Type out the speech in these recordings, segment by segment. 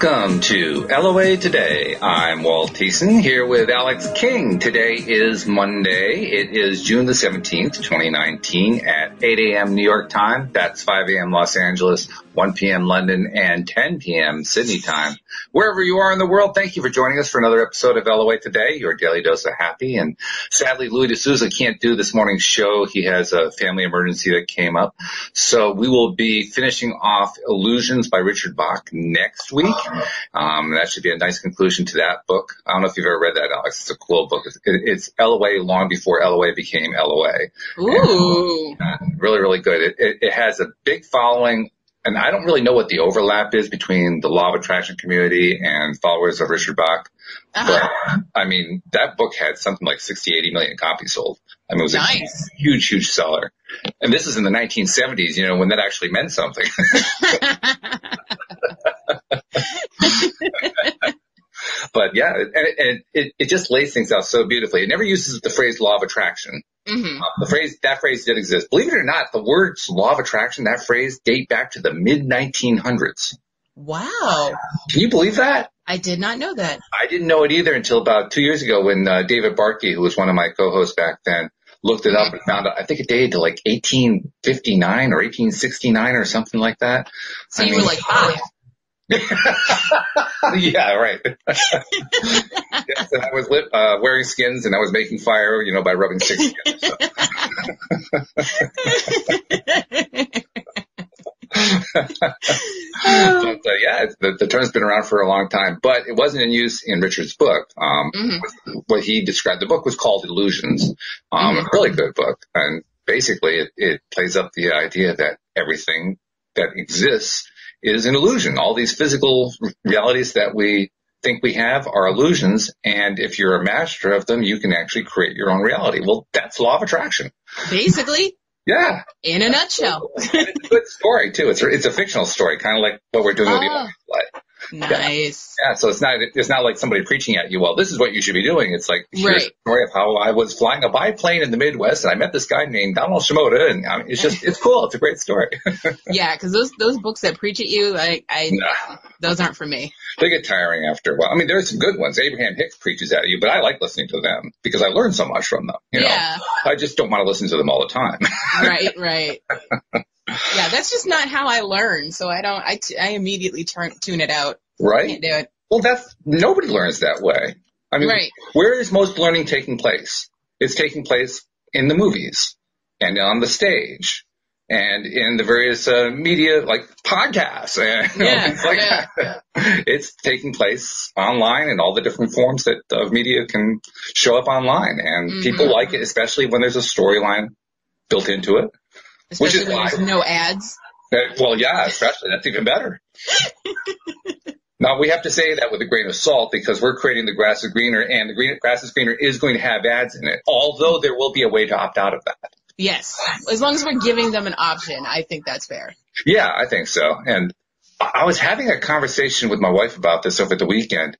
Welcome to LOA Today. I'm Walt Thiessen here with Alex King. Today is Monday. It is June the 17th, 2019 at 8 a.m. New York time. That's 5 a.m. Los Angeles, 1 p.m. London, and 10 p.m. Sydney time. Wherever you are in the world, thank you for joining us for another episode of LOA Today, your daily dose of happy. And sadly, Louis D'Souza can't do this morning's show. He has a family emergency that came up. So we will be finishing off Illusions by Richard Bach next week. Um, that should be a nice conclusion to that book. I don't know if you've ever read that, Alex. It's a cool book. It's, it's LOA long before LOA became LOA. Ooh. And, uh, really, really good. It, it, it has a big following and I don't really know what the overlap is between the law of attraction community and followers of Richard Bach. Uh-huh. But I mean, that book had something like 60, 80 million copies sold. I mean, it was Nice. a huge, huge seller. And this is in the 1970s, you know, when that actually meant something. but yeah, and, and it, it just lays things out so beautifully. It never uses the phrase law of attraction. Hmm Uh, the phrase, that phrase did exist. Believe it or not, the words law of attraction, that phrase date back to the mid 1900s. Wow. Can you believe that? I did not know that. I didn't know it either until about two years ago when uh, David Barkey, who was one of my co-hosts back then, looked it up and found out, I think it dated to like 1859 or 1869 or something like that. So I you mean- were like five. yeah, right. yes, and I was lit, uh, wearing skins and I was making fire, you know, by rubbing sticks together. So. but uh, yeah, the, the term's been around for a long time, but it wasn't in use in Richard's book. Um, Mhm. what he described, the book was called Illusions. Um, Mhm. a really good book. And basically it, it plays up the idea that everything that exists is an illusion. All these physical realities that we think we have are illusions. And if you're a master of them, you can actually create your own reality. Well, that's law of attraction. Basically, Yeah. in a nutshell. It's a good story too. It's a, it's a fictional story, kind of like what we're doing with the Oh. Play. Nice. Yeah, so it's not it's not like somebody preaching at you. Well, this is what you should be doing. It's like here's Right. a story of how I was flying a biplane in the Midwest, and I met this guy named Donald Shimoda, and I mean, it's just it's cool. It's a great story. Yeah, because those those books that preach at you, like I, Nah, those aren't for me. they get tiring after a while. I mean, there's some good ones. Abraham Hicks preaches at you, but I like listening to them because I learn so much from them. You know, Yeah. I just don't want to listen to them all the time. Right. Right. Yeah, that's just not how I learn. So I don't. I, t- I immediately turn tune it out. right? Can't do it. Well, that's nobody learns that way. I mean, Right. where is most learning taking place? It's taking place in the movies and on the stage and in the various uh, media like podcasts and Yeah, things like yeah. that. It's taking place online and all the different forms that of media can show up online, and Mhm. people like it, especially when there's a storyline built into it. Which is when why- there's no ads. Well, yeah, especially that's even better. now we have to say that with a grain of salt because we're creating the grass is greener, and the green, grass is greener is going to have ads in it. Although there will be a way to opt out of that. Yes. As long as we're giving them an option, I think that's fair. Yeah, I think so. And I I was having a conversation with my wife about this over the weekend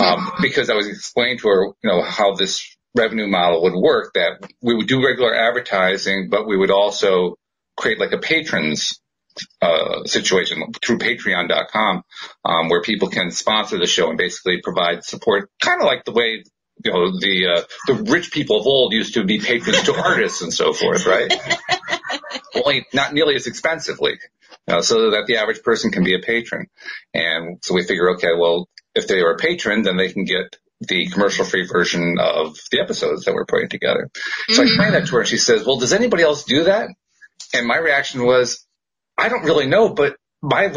um, because I was explaining to her, you know, how this revenue model would work. That we would do regular advertising, but we would also create like a patrons uh, situation through Patreon.com, um, where people can sponsor the show and basically provide support, kind of like the way you know the uh, the rich people of old used to be patrons to artists and so forth, right? Only not nearly as expensively, you know, so that the average person can be a patron. And so we figure, okay, well, if they are a patron, then they can get the commercial free version of the episodes that we're putting together. So I Mhm. explained that to her and she says, well, does anybody else do that? And my reaction was, I don't really know, but my,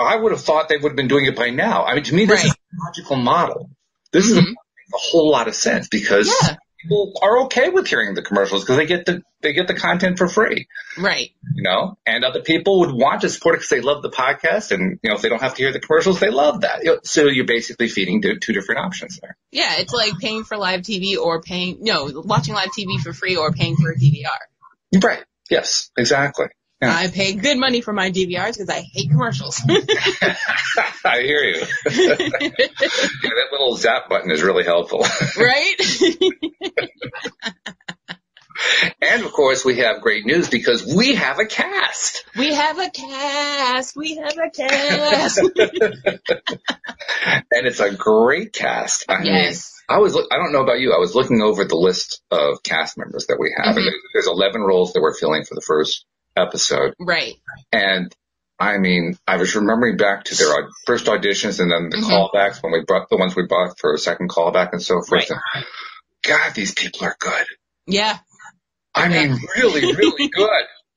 I would have thought they would have been doing it by now. I mean, to me, this is a logical model. This is a, Mhm. a whole lot of sense because Yeah. people are okay with hearing the commercials because they get the, they get the content for free Right. you know, and other people would want to support it because they love the podcast, and you know, if they don't have to hear the commercials, they love that. So you're basically feeding two, two different options there. Yeah, it's like paying for live TV or paying, no, watching live TV for free or paying for a DVR. Right. Yes. Exactly. Yeah. I pay good money for my DVRs because I hate commercials. I hear you. yeah, that little zap button is really helpful. right? And of course, we have great news because we have a cast. We have a cast. We have a cast. and it's a great cast. I yes. Mean, I was, I don't know about you. I was looking over the list of cast members that we have. Mhm. And there's 11 roles that we're filling for the first episode. Right. And I mean, I was remembering back to their first auditions and then the Mhm. callbacks when we brought the ones we brought for a second callback and so forth. Right. And God, these people are good. Yeah. I mean, really, really good.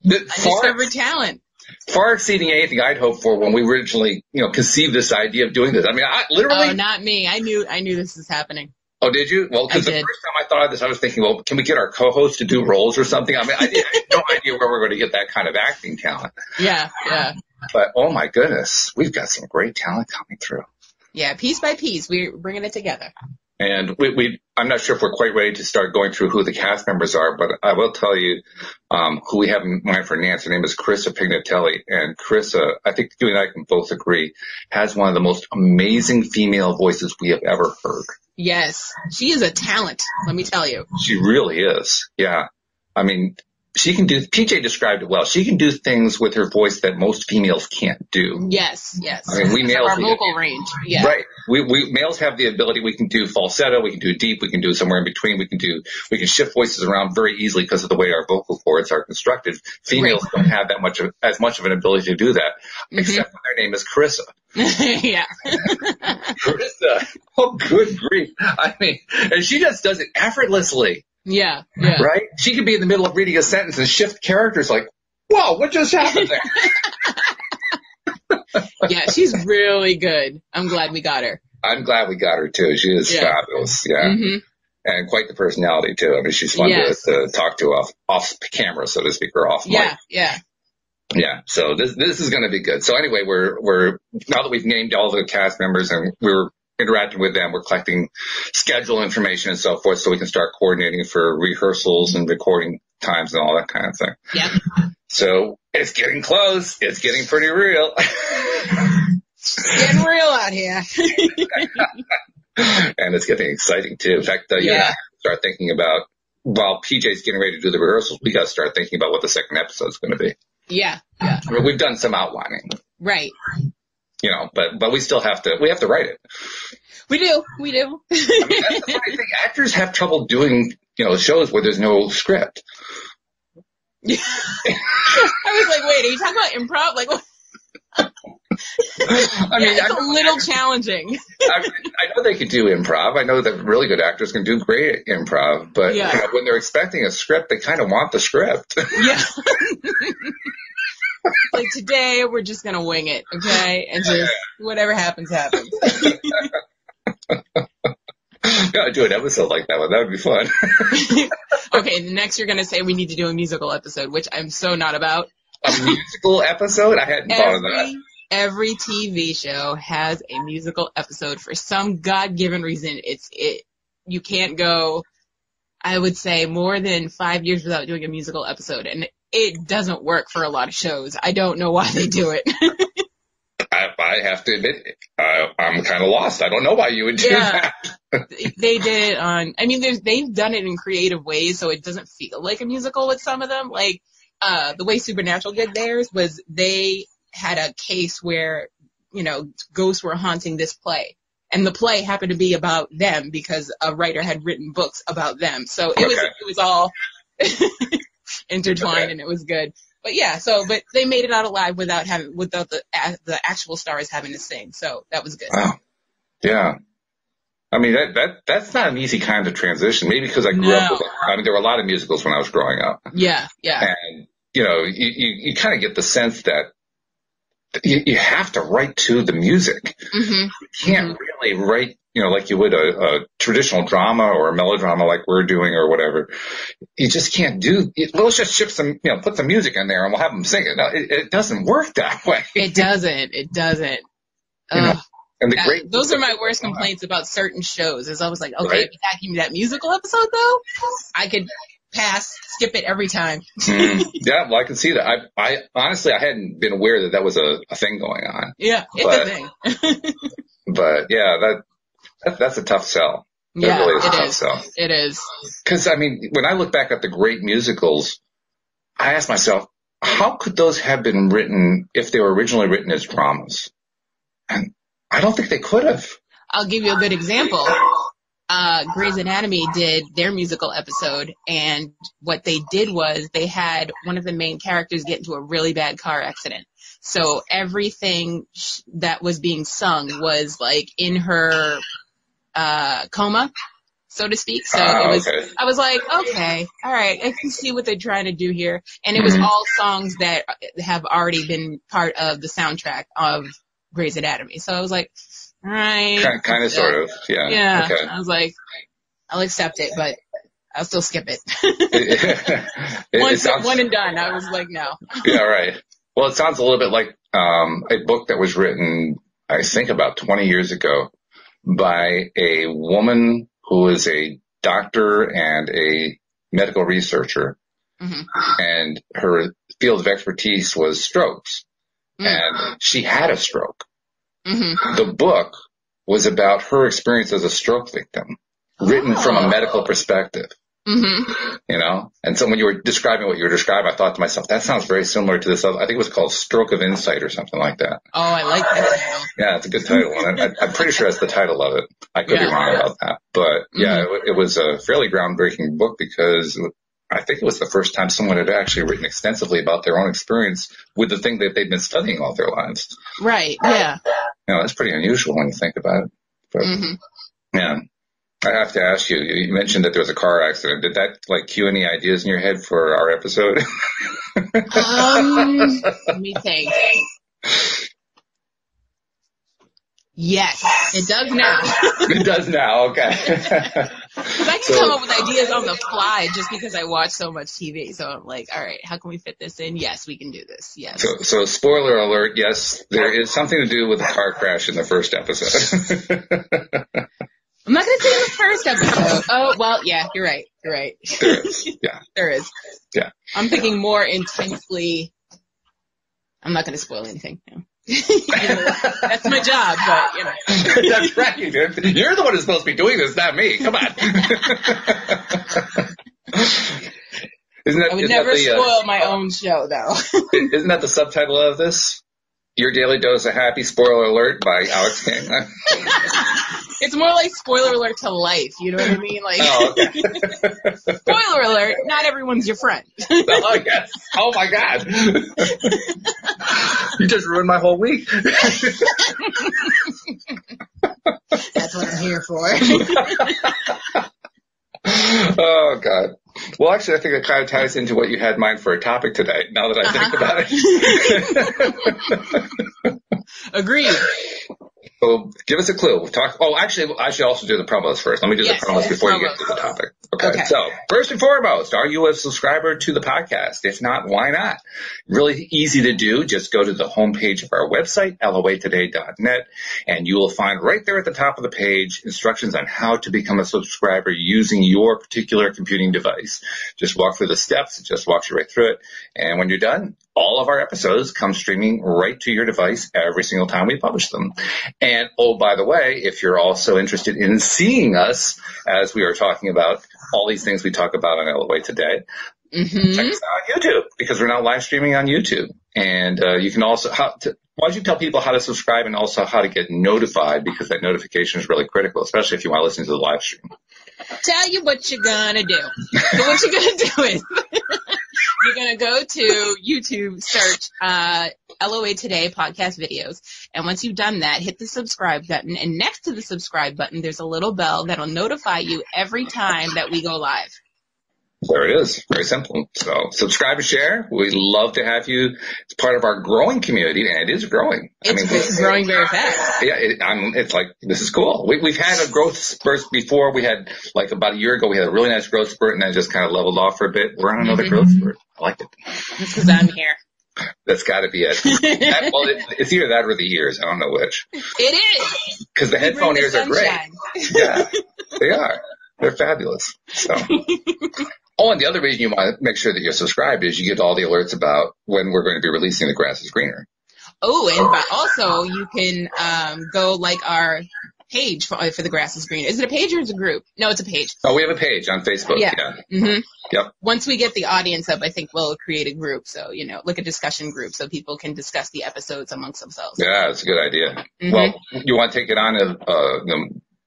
The- Far, Undiscovered talent. far exceeding anything I'd hoped for when we originally, you know, conceived this idea of doing this. I mean, I literally. Oh, not me. I knew. I knew this was happening. Oh, did you? Well, because the did. first time I thought of this, I was thinking, well, can we get our co-host to do roles or something? I mean, I, I had no idea where we're going to get that kind of acting talent. Yeah. Yeah. But oh my goodness, we've got some great talent coming through. Yeah. Piece by piece, we're bringing it together. And we, we, I'm not sure if we're quite ready to start going through who the cast members are, but I will tell you um, who we have in mind for Nance. Her name is Carissa Pignatelli, and Carissa, I think you and I can both agree, has one of the most amazing female voices we have ever heard. Yes. She is a talent. Let me tell you. She really is. Yeah. I mean, she can do, PJ described it well. She can do things with her voice that most females can't do. Yes. Yes. I mean, we males, our vocal range. Yeah. Right. We, we males have the ability. We can do falsetto. We can do deep. We can do somewhere in between. We can do. We can shift voices around very easily because of the way our vocal cords are constructed. Females don't have that much of as much of an ability to do that, Mhm. except when their name is Carissa. yeah. Carissa. Oh, good grief! I mean, and she just does it effortlessly, Yeah. Yeah. right? She could be in the middle of reading a sentence and shift characters like, "Whoa, what just happened there?" Yeah. She's really good. I'm glad we got her. I'm glad we got her too. She is Yeah. fabulous. Yeah. hmm and quite the personality too. I mean, she's fun Yes. to, to talk to off off camera, so to speak, or off Yeah. mic. Yeah. Yeah. So this this is going to be good. So anyway, we're we're now that we've named all the cast members and we're interacting with them, we're collecting schedule information and so forth, so we can start coordinating for rehearsals and recording times and all that kind of thing. Yeah. So it's getting close. It's getting pretty real. It's getting real out here. and it's getting exciting too. In fact, uh, you and I Yeah. start thinking about while PJ's getting ready to do the rehearsals, we got to start thinking about what the second episode's going to be. yeah. Yeah. I mean, we've done some outlining, Right. You know, but but we still have to we have to write it. We do. We do. I mean, that's the funny thing. Actors have trouble doing you know shows where there's no script. I was like, wait, are you talking about improv? Like, what? I mean, yeah, it's a little challenging. I, I know they could do improv. I know that really good actors can do great improv, but Yeah. you know, when they're expecting a script, they kind of want the script. Yeah. Like today, we're just gonna wing it, okay? And just whatever happens, happens. Gotta do an episode like that one. That would be fun. okay, next you're gonna say we need to do a musical episode, which I'm so not about. a musical episode? I hadn't thought of that. Every every TV show has a musical episode for some god-given reason. It's it. You can't go. I would say more than five years without doing a musical episode, and it doesn't work for a lot of shows. I don't know why they do it. I, I have to admit, I, I'm kind of lost. I don't know why you would do Yeah. that. they did it on. I mean, there's they've done it in creative ways, so it doesn't feel like a musical with some of them. Like uh, the way Supernatural did theirs was they had a case where you know ghosts were haunting this play, and the play happened to be about them because a writer had written books about them. So it was it was all intertwined, Okay. and it was good. But yeah, so but they made it out alive without having without the the actual stars having to sing. So that was good. Wow. Yeah. I mean, that, that, that's not an easy kind of transition. Maybe because I grew No. up with, I mean, there were a lot of musicals when I was growing up. Yeah, yeah, And, you know, you, you, you kind of get the sense that you, you have to write to the music. mhm, You can't really write, you know, like you would a, a traditional drama or a melodrama like we're doing or whatever. You just can't do, it, well, let's just ship some, you know, put some music in there and we'll have them sing it. No, it, it doesn't work that way. It doesn't. It doesn't. You know, Ugh. And the That- great, those are my worst complaints about certain shows. Is I was like, okay, Right. if you give me that musical episode though, I could pass, skip it every time. Mm, yeah, well, I can see that. I, I honestly, I hadn't been aware that that was a, a thing going on. Yeah, it's But- a thing. But yeah, that, that that's a tough sell. Yeah, really is it tough is. sell. It is. Because I mean, when I look back at the great musicals, I ask myself, how could those have been written if they were originally written as dramas? And I don't think they could have. I'll give you a good example. Uh, Grey's Anatomy did their musical episode, and what they did was they had one of the main characters get into a really bad car accident. So everything that was being sung was like in her uh, coma, so to speak. So Ah, it was. okay. I was like, okay, all right, I can see what they're trying to do here, and it was Mhm. all songs that have already been part of the soundtrack of Grey's Anatomy. So I was like, all right, Kind, kind of, sort of. Yeah. yeah. Okay. I was like, I'll accept it, but I'll still skip it. it, it one, sounds, one and done. I was like, no. yeah, right. Well, it sounds a little bit like um, a book that was written, I think, about 20 years ago by a woman who is a doctor and a medical researcher, hmm and her field of expertise was strokes. Mm. And she had a stroke. hmm The book was about her experience as a stroke victim, written from a Oh. medical perspective. Hmm you know? And so when you were describing what you were describing, I thought to myself, that sounds very similar to this other, I think it was called Stroke of Insight or something like that. Oh, I like that. Yeah, it's a good title. And I, I'm pretty sure that's the title of it. I could be Yeah. wrong about that. But yeah, Mhm. it, it was a fairly groundbreaking book because I think it was the first time someone had actually written extensively about their own experience with the thing that they've been studying all their lives. Right. Yeah. You know, that's pretty unusual when you think about it. But hmm yeah. I have to ask you, you mentioned that there was a car accident. Did that like cue any ideas in your head for our episode? Um, let me think. Yes, it does now. it does now, okay. Because I can So- come up with ideas on the fly just because I watch so much TV. So I'm like, all right, how can we fit this in? Yes, we can do this. Yes. so, so spoiler alert, yes, there is something to do with a car crash in the first episode. I'm not going to say in the first episode. Oh, well, yeah, you're right. You're right. there is, yeah. there is. Yeah. I'm thinking more intensely. I'm not going to spoil anything. No. That's my job, but you know. That's right. You're you're the one who's supposed to be doing this, not me. Come on. Isn't that, I would never that the, uh, spoil my own show, though. isn't that the subtitle of this? Your Daily Dose of Happy, spoiler alert, by Alex King. it's more like spoiler alert to life. You know what I mean? Like, oh, okay. spoiler alert, not everyone's your friend. oh, yes. Oh, my God. you just ruined my whole week. That's what I'm here for. oh, God. Well, actually, I think it kind of ties into what you had in mind for a topic today, now that I think Uh-huh. about it. Agreed. so give us a clue. We'll talk. Oh, actually, I should also do the promos first. Let me do Yes, the promos before you get to the topic. Okay. Okay. So first and foremost, are you a subscriber to the podcast? If not, why not? Really easy to do. Just go to the homepage of our website, loatoday.net, and you will find right there at the top of the page instructions on how to become a subscriber using your particular computing device. Just walk through the steps. It just walks you right through it. And when you're done, all of our episodes come streaming right to your device every single time we publish them. And oh, by the way, if you're also interested in seeing us as we are talking about all these things we talk about on LOA today, check hmm us out on YouTube because we're now live streaming on YouTube. And uh, you can also, how to, why don't you tell people how to subscribe and also how to get notified because that notification is really critical, especially if you want to listen to the live stream. Tell you what you're gonna do. What you're gonna do is you're gonna go to YouTube, search uh, LOA Today podcast videos, and once you've done that, hit the subscribe button. And next to the subscribe button, there's a little bell that'll notify you every time that we go live. There it is. Very simple. So subscribe and share. We'd love to have you as part of our growing community, and it is growing. It's, it's growing very fast. Yeah, it, I'm, it's like this is cool. We, we've had a growth spurt before. We had like about a year ago, we had a really nice growth spurt, and then just kind of leveled off for a bit. We're on another Mhm. growth spurt. I like it. That's because I'm here. That's got to be it. That- well, it, it's either that or the ears. I don't know which. It is. Because the We headphone the ears are great. Yeah, they are. They're fabulous. So. Oh, and the other reason you want to make sure that you're subscribed is you get all the alerts about when we're going to be releasing The Grass is Greener. Oh, and but also you can um, go like our page for, for the grass is Greener. Is it a page or is it a group? No, it's a page. Oh, we have a page on Facebook. Yeah. Yeah. hmm Yep. Once we get the audience up, I think we'll create a group. So, you know, like a discussion group so people can discuss the episodes amongst themselves. Yeah, it's a good idea. Mhm. Well, you want to take it on uh, uh, know,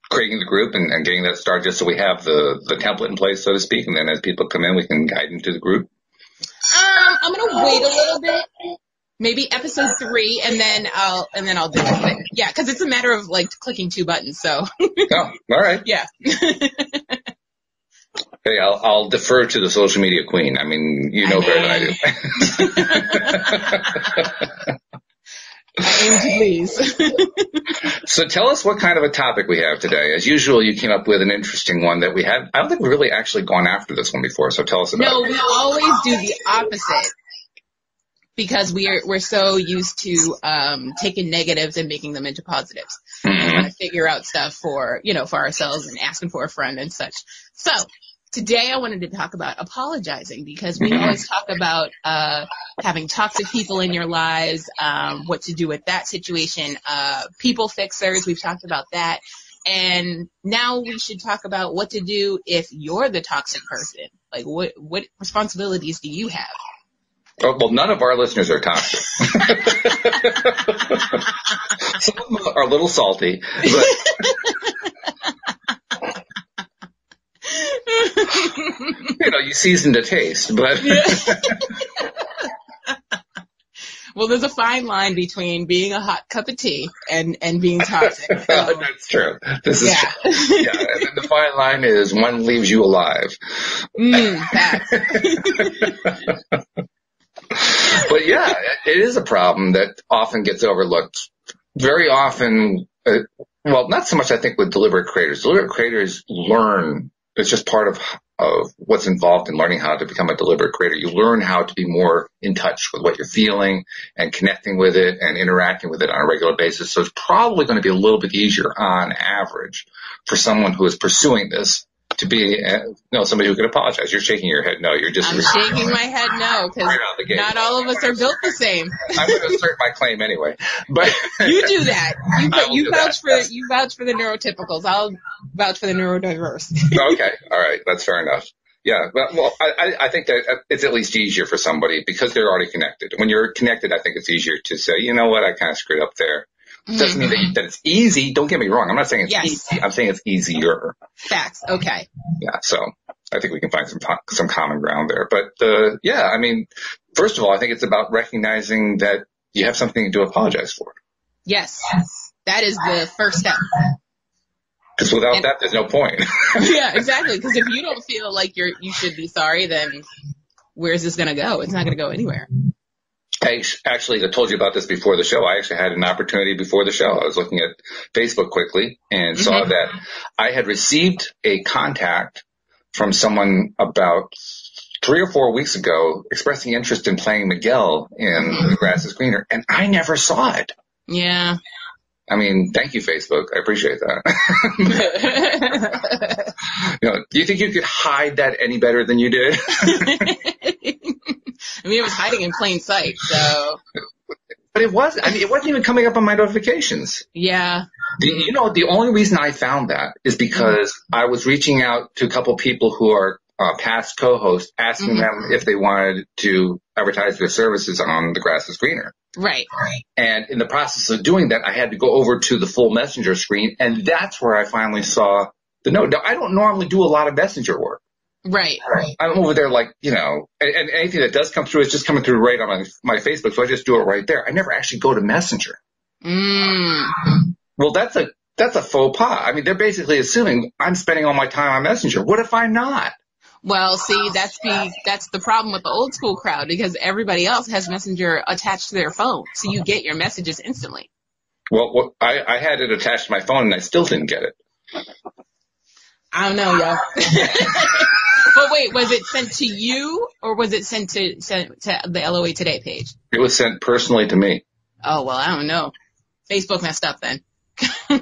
creating the group and, and getting that started just so we have the, the template in place, so to speak. And then as people come in, we can guide them to the group. Um, I'm gonna wait a little bit. Maybe episode three, and then I'll and then I'll do it. But yeah, because it's a matter of like clicking two buttons. So Oh, all right. yeah. Hey, I'll, I'll defer to the social media queen. I mean, you know I better than I do. I aim to please. so tell us what kind of a topic we have today. As usual, you came up with an interesting one that we had. I don't think we've really actually gone after this one before. So tell us about no, it. No, we always do the opposite because we're we're so used to um taking negatives and making them into positives. Mhm. to figure out stuff for, you know, for ourselves and asking for a friend and such. So today I wanted to talk about apologizing because we always talk about, uh, having toxic people in your lives, um, what to do with that situation, uh, people fixers. We've talked about that. And now we should talk about what to do if you're the toxic person. Like what, what responsibilities do you have? Oh, well, none of our listeners are toxic. Some of them are a little salty, but you know, you season to taste. But well, there's a fine line between being a hot cup of tea and, and being toxic. So, that's true. This is yeah. true. Yeah, and then the fine line is one leaves you alive. Mm, but yeah, it is a problem that often gets overlooked. Very often, uh, well, not so much I think with deliberate creators. Deliberate creators learn. It's just part of of what's involved in learning how to become a deliberate creator. You learn how to be more in touch with what you're feeling and connecting with it and interacting with it on a regular basis. So it's probably going to be a little bit easier on average for someone who is pursuing this to be, uh, know, somebody who can apologize. You're shaking your head no. You're just I'm shaking my head no because Right out the gate. not all of us are built the same. I'm going to assert my claim anyway. But You do that. You, you do vouch that, for yes. you vouch for the neurotypicals. I'll vouch for the neurodiverse. okay, all right, that's fair enough. Yeah, well, well I, I- I think that uh, it's at least easier for somebody because they're already connected. When you're connected, I think it's easier to say, you know what, I kind of screwed up there. Doesn't mean that, you, that it's easy. Don't get me wrong. I'm not saying it's Yes. easy. I'm saying it's easier. Facts. Okay. Yeah, so I think we can find some some common ground there. But uh, yeah, I mean, first of all, I think it's about recognizing that you have something to apologize for. Yes. That is the first step. Because without And- that, there's no point. yeah, exactly. Because if you don't feel like you're you should be sorry, then where's this gonna go? It's not gonna go anywhere. I actually, I told you about this before the show. I actually had an opportunity before the show. I was looking at Facebook quickly and saw Mhm. that I had received a contact from someone about three or four weeks ago expressing interest in playing Miguel in The Grass is Greener, and I never saw it. Yeah. I mean, thank you, Facebook. I appreciate that. you know, do you think you could hide that any better than you did? I mean, it was hiding in plain sight. So but it was. I mean, it wasn't even coming up on my notifications. yeah. The, you know, the only reason I found that is because I was reaching out to a couple people who are uh, past co-hosts, asking Mhm. them if they wanted to advertise their services on The Grass is Greener. Right. And in the process of doing that, I had to go over to the full messenger screen, and that's where I finally saw the note. Now, I don't normally do a lot of messenger work. Right. I'm over there like, you know, and, and anything that does come through is just coming through right on my, my Facebook, so I just do it right there. I never actually go to Messenger. Mm. Well, that's a that's a faux pas. I mean, they're basically assuming I'm spending all my time on Messenger. What if I'm not? Well, see, that's the that's the problem with the old school crowd because everybody else has Messenger attached to their phone, so you get your messages instantly. Well, what, I, I had it attached to my phone and I still didn't get it. I don't know, y'all. but wait, was it sent to you or was it sent to sent to the LOA Today page? It was sent personally to me. Oh well, I don't know. Facebook messed up then.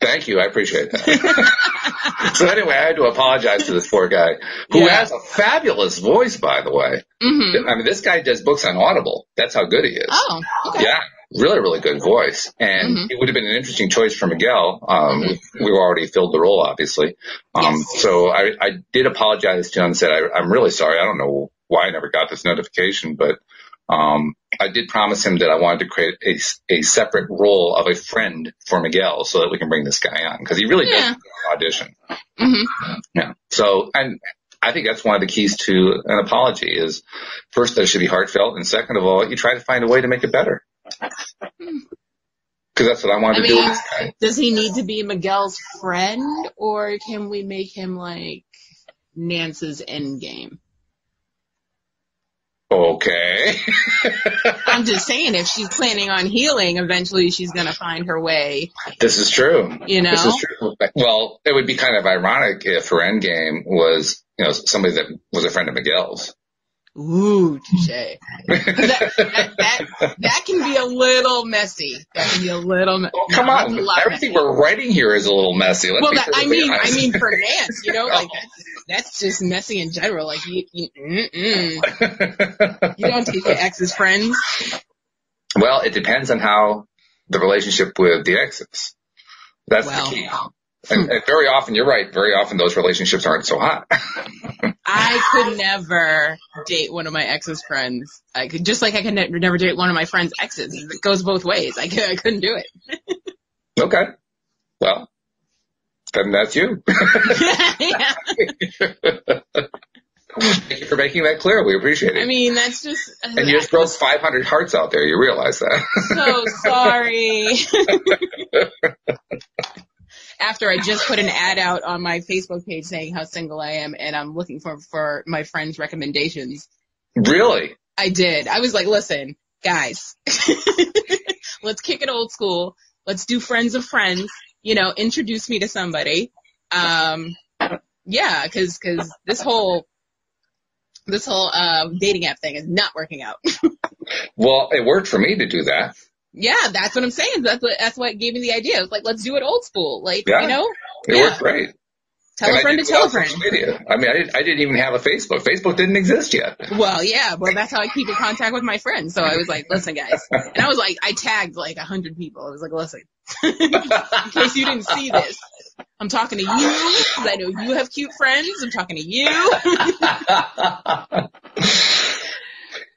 Thank you. I appreciate that. so anyway, I had to apologize to this poor guy who Yeah. has a fabulous voice, by the way. hmm I mean, this guy does books on Audible. That's how good he is. Oh, okay. Yeah. Really, really good voice. And Mhm. it would have been an interesting choice for Miguel. Um, we, we were already filled the role, obviously. Um, Yes. so I, I did apologize to him and said, I, I'm really sorry. I don't know why I never got this notification, but, um, I did promise him that I wanted to create a, a separate role of a friend for Miguel so that we can bring this guy on because he really Yeah. does audition. hmm Yeah. So, and I think that's one of the keys to an apology is first, that it should be heartfelt. And second of all, you try to find a way to make it better. Cause that's what I wanted I to do with mean, this guy. does he need to be Miguel's friend, or can we make him like Nance's endgame? Okay. I'm just saying, if she's planning on healing, eventually she's gonna find her way. this is true. You know? This is true. Well, it would be kind of ironic if her end game was, you know, somebody that was a friend of Miguel's. Ooh, touche. that, that, that, that can be a little messy. That can be a little. Oh, come on. Everything messy. we're writing here is a little messy. Let's Well, be that, I mean, I mean for Nance, you know, like that's, that's just messy in general. Like you, you, you don't take your ex's friends. well, it depends on how the relationship with the ex is. That's Well. the key. And, and very often, you're right. Very often, those relationships aren't so hot. I could never date one of my ex's friends. I could just like I could ne- never date one of my friend's exes. It goes both ways. I, could, I couldn't do it. okay. Well, then that's you. Thank you for making that clear. We appreciate it. I mean, that's just. Uh, and you just broke 500 hearts out there. You realize that? so sorry. After I just put an ad out on my Facebook page saying how single I am and I'm looking for, for my friends' recommendations. really? I did. I was like, listen, guys, let's kick it old school. Let's do friends of friends. You know, introduce me to somebody. Um, yeah, cause, cause this whole, this whole, uh, dating app thing is not working out. Well, it worked for me to do that. Yeah, that's what I'm saying. That's what that's what gave me the idea. It was like, let's do it old school. Like, Yeah. you know, It Yeah. worked great. tell And a I friend to tell a friend. Media. I mean, I didn't, I didn't even have a Facebook. Facebook didn't exist yet. Well, yeah, well, that's how I keep in contact with my friends. So I was like, listen, guys. And I was like, I tagged like a hundred people. I was like, listen, in case you didn't see this, I'm talking to you because I know you have cute friends. I'm talking to you.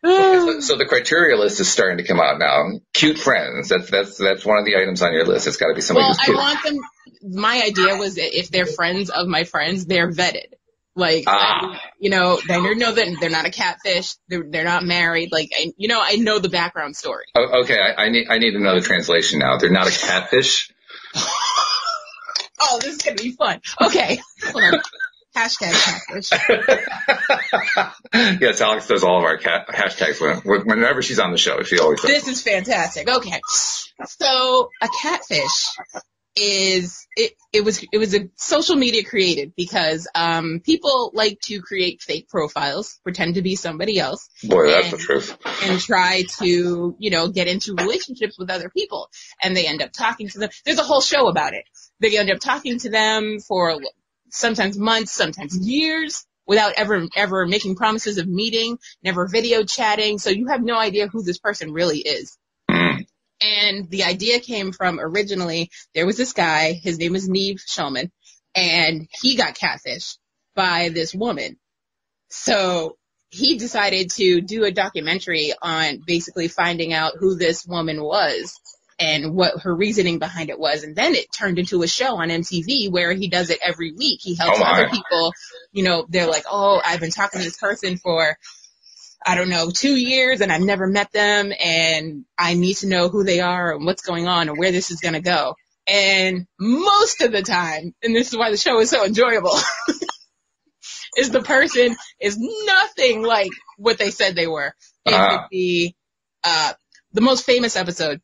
so, so the criteria list is starting to come out now. Cute friends. That's that's that's one of the items on your list. It's got to be somebody well, who's I want them. My idea was that if they're friends of my friends, they're vetted. Like, Ah. you know, they know that they're not a catfish. They're they're not married. Like, I, you know, I know the background story. Oh, okay, I, I need I need another translation now. They're not a catfish. Oh, this is gonna be fun. Okay, hold on. Hashtag catfish. yes, Alex does all of our cat hashtags whenever she's on the show. She always does. This is fantastic. Okay. So a catfish is it it was it was a social media created because um people like to create fake profiles, pretend to be somebody else Boy, that's the truth. and try to, you know, get into relationships with other people. And they end up talking to them. There's a whole show about it. They end up talking to them for sometimes months, sometimes years without ever, ever making promises of meeting, never video chatting. So you have no idea who this person really is. And the idea came from originally, there was this guy, his name is Nev Schulman, and he got catfished by this woman. So he decided to do a documentary on basically finding out who this woman was and what her reasoning behind it was. And then it turned into a show on MTV where he does it every week. He helps Oh, other people, you know, they're like, oh, I've been talking to this person for I don't know, two years and I've never met them and I need to know who they are and what's going on and where this is going to go. And most of the time, and this is why the show is so enjoyable, is the person is nothing like what they said they were. It Ah. could be, uh, the most famous episode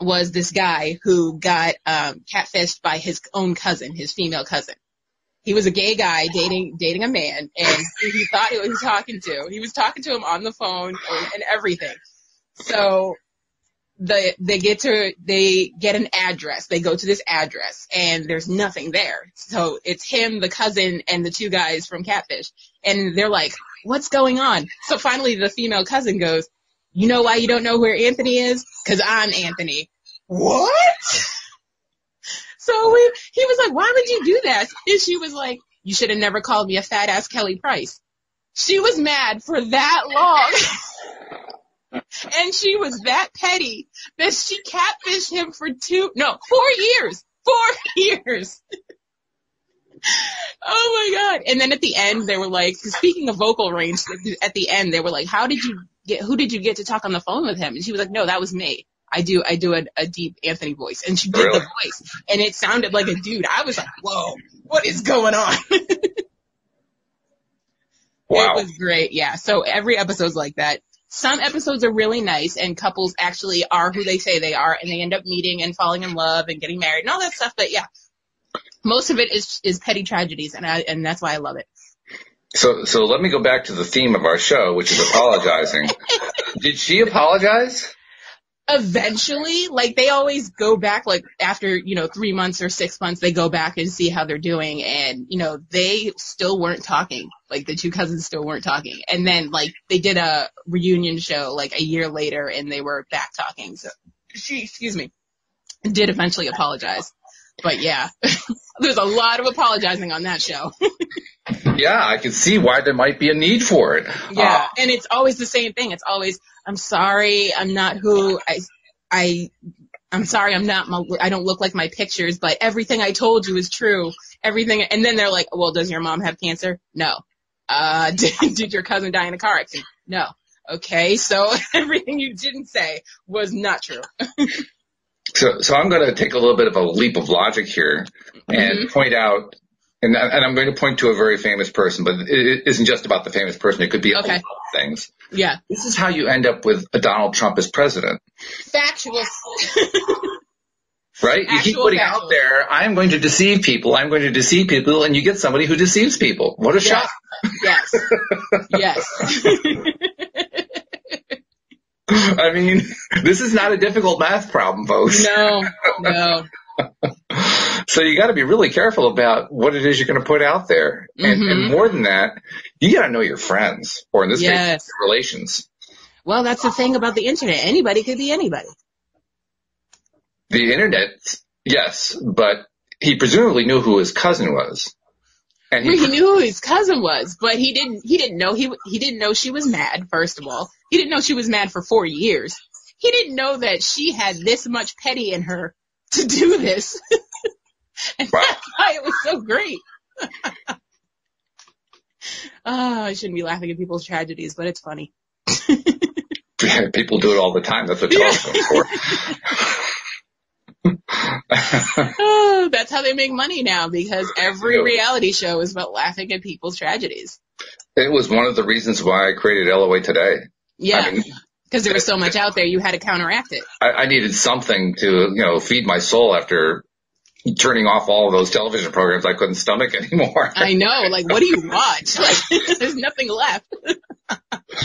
was this guy who got, um, catfished by his own cousin, his female cousin. He was a gay guy dating dating a man, and he thought he was talking to. He was talking to him on the phone and, and everything. So the they get to they get an address. They go to this address, and there's nothing there. So it's him, the cousin, and the two guys from Catfish, and they're like, "What's going on?" So finally, the female cousin goes, you know why you don't know where Anthony is? Cause I'm Anthony. What? So we, he was like, why would you do that? And she was like, you should have never called me a fat ass Kelly Price. She was mad for that long. and she was that petty that she catfished him for two, no, four years. Four years. oh my god. And then at the end they were like, speaking of vocal range, at the end they were like, how did you get, who did you get to talk on the phone with him? And she was like, no, that was me. I do, I do a, a deep Anthony voice. And she did Really? the voice and it sounded like a dude. I was like, whoa, what is going on? Wow. It was great. Yeah. So every episode's like that. Some episodes are really nice and couples actually are who they say they are and they end up meeting and falling in love and getting married and all that stuff. But yeah, most of it is, is petty tragedies and I, and that's why I love it. So, so let me go back to the theme of our show, which is apologizing. Did she apologize? Eventually, like they always go back, like after, you know, three months or six months, they go back and see how they're doing and, you know, they still weren't talking. Like the two cousins still weren't talking. And then like they did a reunion show like a year later and they were back talking. So she, excuse me, did eventually apologize. But yeah, there's a lot of apologizing on that show. Yeah, I can see why there might be a need for it. Yeah, and it's always the same thing. It's always, I'm sorry, I'm not who I, I, I'm sorry, I'm not, my, I don't look like my pictures, but everything I told you is true. Everything, and then they're like, well, does your mom have cancer? No. Uh, did, did your cousin die in a car accident? No. Okay, so everything you didn't say was not true. So, so I'm going to take a little bit of a leap of logic here mm-hmm. and point out, and, and I'm going to point to a very famous person, but it isn't just about the famous person. It could be a Okay. lot of things. Yeah. This is how you end up with a Donald Trump as president, Factual. right? you keep putting factual. out there, I'm going to deceive people, I'm going to deceive people, and you get somebody who deceives people. What a shock. yes. Yes. I mean, this is not a difficult math problem, folks. no, no. So you got to be really careful about what it is you're going to put out there. And, Mhm. and more than that, you got to know your friends, or in this Yes. case, your relations. Well, that's the thing about the internet. Anybody could be anybody. The internet, yes, but he presumably knew who his cousin was. And He he, knew who his cousin was, but he didn't. He didn't know he he didn't know she was mad. First of all, he didn't know she was mad for four years. He didn't know that she had this much petty in her to do this, and Wow. that's why it was so great. Ah, I shouldn't be laughing at people's tragedies, but it's funny. people do it all the time. That's what telephone's for. Oh, that's how they make money now because every reality show is about laughing at people's tragedies. it was one of the reasons why I created LOA today. Yeah, I mean, because there was so much out there, you had to counteract it. I, I needed something to, you know, feed my soul after turning off all of those television programs I couldn't stomach anymore. I know. Like, what do you watch? Like, there's nothing left.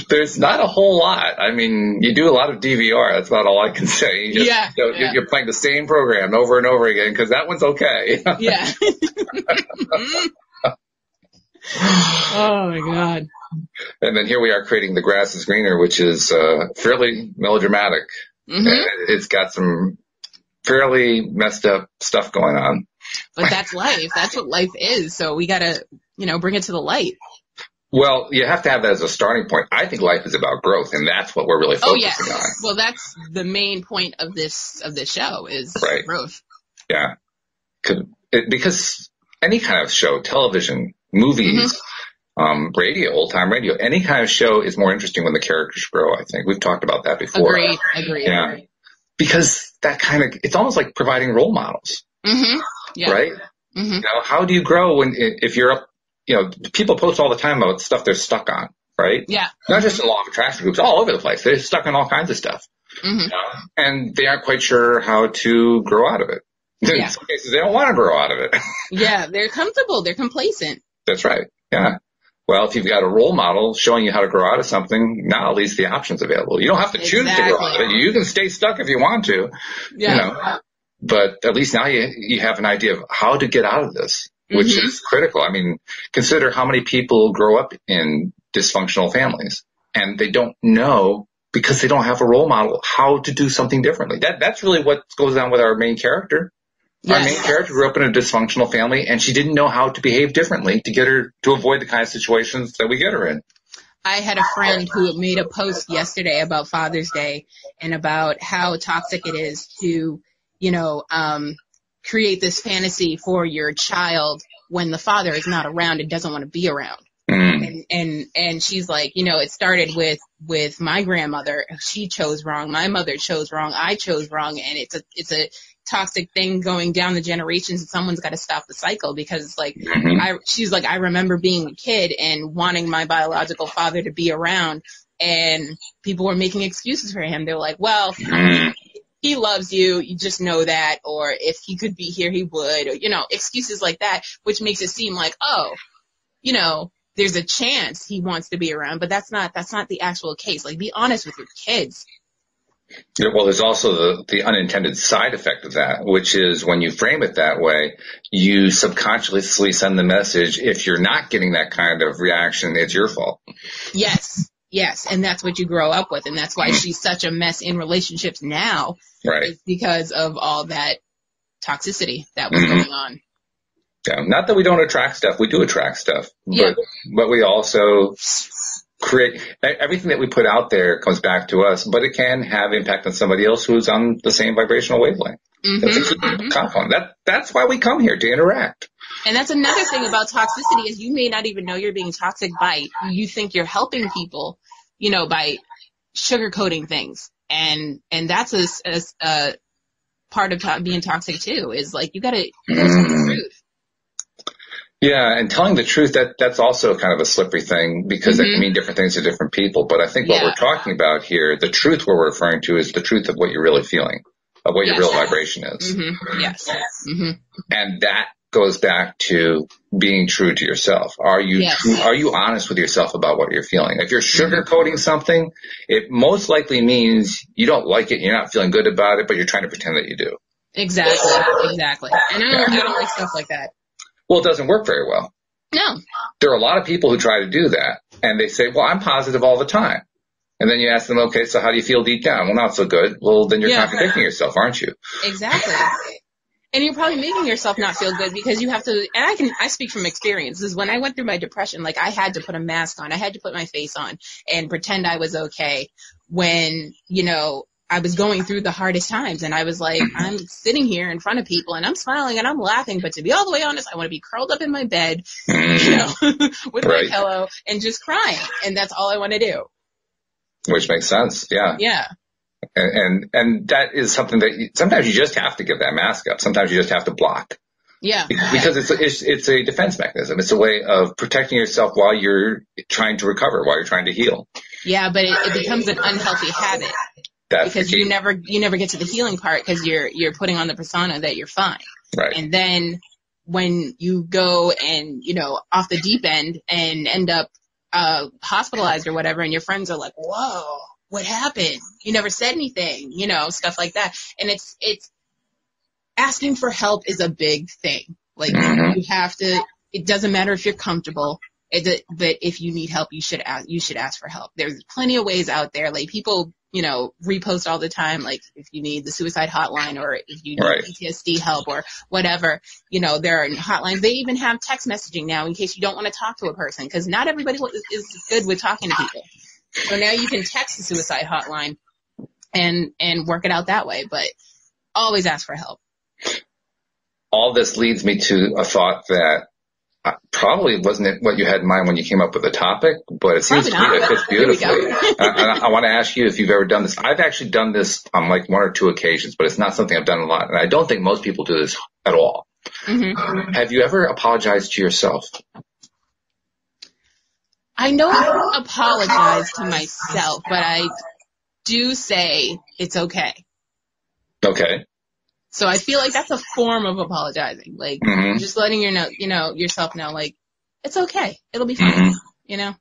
There's not a whole lot. I mean, you do a lot of DVR. That's about all I can say. You just- Yeah, you know, yeah. You're playing the same program over and over again because that one's okay. Yeah. Mm-hmm. oh my god. And then here we are creating The Grass is Greener, which is uh, fairly melodramatic. hmm it's got some fairly messed up stuff going on. But that's life. That's what life is. So we gotta, you know, bring it to the light. Well, you have to have that as a starting point. I think life is about growth, and that's what we're really focused on. Oh focusing yes. on. Well, that's the main point of this of this show is Right. growth. Yeah. Because any kind of show, television, movies, um, radio, old time radio, any kind of show is more interesting when the characters grow, I think. We've talked about that before. Agreed. Agreed. Yeah. Because that kind of, it's almost like providing role models, Mhm. Yeah. right? Mhm. You know, how do you grow when, if you're up, you know, people post all the time about stuff they're stuck on, right? Yeah. Not just in law of attraction groups, all over the place. They're stuck on all kinds of stuff. Mhm. you know, and they aren't quite sure how to grow out of it. In Yeah. some cases, they don't want to grow out of it. Yeah. They're comfortable. They're complacent. That's right. Yeah. Well, if you've got a role model showing you how to grow out of something, now at least the options available. You don't have to choose to grow out of it. You can stay stuck if you want to, Yeah. you know, but at least now you, you have an idea of how to get out of this, which Mhm. is critical. I mean, consider how many people grow up in dysfunctional families and they don't know because they don't have a role model how to do something differently. That that's really what goes on with our main character. Yes. Our main character grew up in a dysfunctional family and she didn't know how to behave differently to get her to avoid the kind of situations that we get her in. I had a friend who made a post yesterday about Father's Day and about how toxic it is to, you know, um, create this fantasy for your child when the father is not around and doesn't want to be around. Mm. And, and, and she's like, you know, it started with, with my grandmother. She chose wrong. My mother chose wrong. I chose wrong. And it's a, it's a toxic thing going down the generations and someone's got to stop the cycle because it's like, mm-hmm. I, she's like, I remember being a kid and wanting my biological father to be around and people were making excuses for him. They're like, well, mm he loves you, you just know that, or if he could be here, he would, or, you know, excuses like that, which makes it seem like, oh, you know, there's a chance he wants to be around, but that's not, that's not the actual case. Like, be honest with your kids. Yeah, well, there's also the, the unintended side effect of that, which is when you frame it that way, you subconsciously send the message, if you're not getting that kind of reaction, it's your fault. Yes. Yes, and that's what you grow up with, and that's why she's such a mess in relationships now. Right. because of all that toxicity that was mm-hmm. going on. Yeah, not that we don't attract stuff, we do attract stuff, yeah. but but we also create everything that we put out there comes back to us, but it can have impact on somebody else who's on the same vibrational wavelength. Mm-hmm. That's a mm-hmm. compound. That that's why we come here to interact. And that's another thing about toxicity is you may not even know you're being toxic by you think you're helping people, you know, by sugarcoating things. And and that's a, a, a part of to- being toxic too. Is like you got to tell the truth. Yeah, and telling the truth that that's also kind of a slippery thing because mm-hmm. it can mean different things to different people. But I think what yeah. we're talking about here, the truth we're referring to is the truth of what you're really feeling, of what yes. your real vibration is. Mm-hmm. Yes. Mm-hmm. And that goes back to being true to yourself. Are you yes. true, are you honest with yourself about what you're feeling? If you're sugarcoating something, it most likely means you don't like it, you're not feeling good about it, but you're trying to pretend that you do. Exactly, exactly. And I don't, I don't like stuff like that. Well, it doesn't work very well. No. There are a lot of people who try to do that and they say, well, I'm positive all the time. And then you ask them, okay, so how do you feel deep down? Well, not so good. Well, then you're yeah. contradicting yourself, aren't you? Exactly and you're probably making yourself not feel good because you have to and I can I speak from experience is when I went through my depression like I had to put a mask on I had to put my face on and pretend I was okay when you know I was going through the hardest times and I was like I'm sitting here in front of people and I'm smiling and I'm laughing but to be all the way honest I want to be curled up in my bed you know with right. my pillow and just crying and that's all I want to do which makes sense yeah yeah and, and, and that is something that you, sometimes you just have to give that mask up. Sometimes you just have to block. Yeah. Because it's, it's, it's a defense mechanism. It's a way of protecting yourself while you're trying to recover, while you're trying to heal. Yeah, but it, it becomes an unhealthy habit. That's because you never, you never get to the healing part because you're, you're putting on the persona that you're fine. Right. And then when you go and, you know, off the deep end and end up, uh, hospitalized or whatever and your friends are like, whoa, what happened? You never said anything, you know, stuff like that. And it's, it's asking for help is a big thing. Like mm-hmm. you have to, it doesn't matter if you're comfortable. It, but if you need help, you should ask, you should ask for help. There's plenty of ways out there. Like people, you know, repost all the time. Like if you need the suicide hotline or if you need right. PTSD help or whatever, you know, there are hotlines. They even have text messaging now in case you don't want to talk to a person because not everybody is good with talking to people. So now you can text the suicide hotline and, and work it out that way, but always ask for help. All this leads me to a thought that probably wasn't it what you had in mind when you came up with the topic, but it seems to me it fits beautifully. I, I, I want to ask you if you've ever done this. I've actually done this on like one or two occasions, but it's not something I've done a lot, and I don't think most people do this at all. Mm-hmm. Have you ever apologized to yourself? I don't apologize to myself, but I do say it's okay. Okay. So I feel like that's a form of apologizing, like mm-hmm. just letting your know, you know, yourself know, like it's okay, it'll be fine, mm-hmm. you know.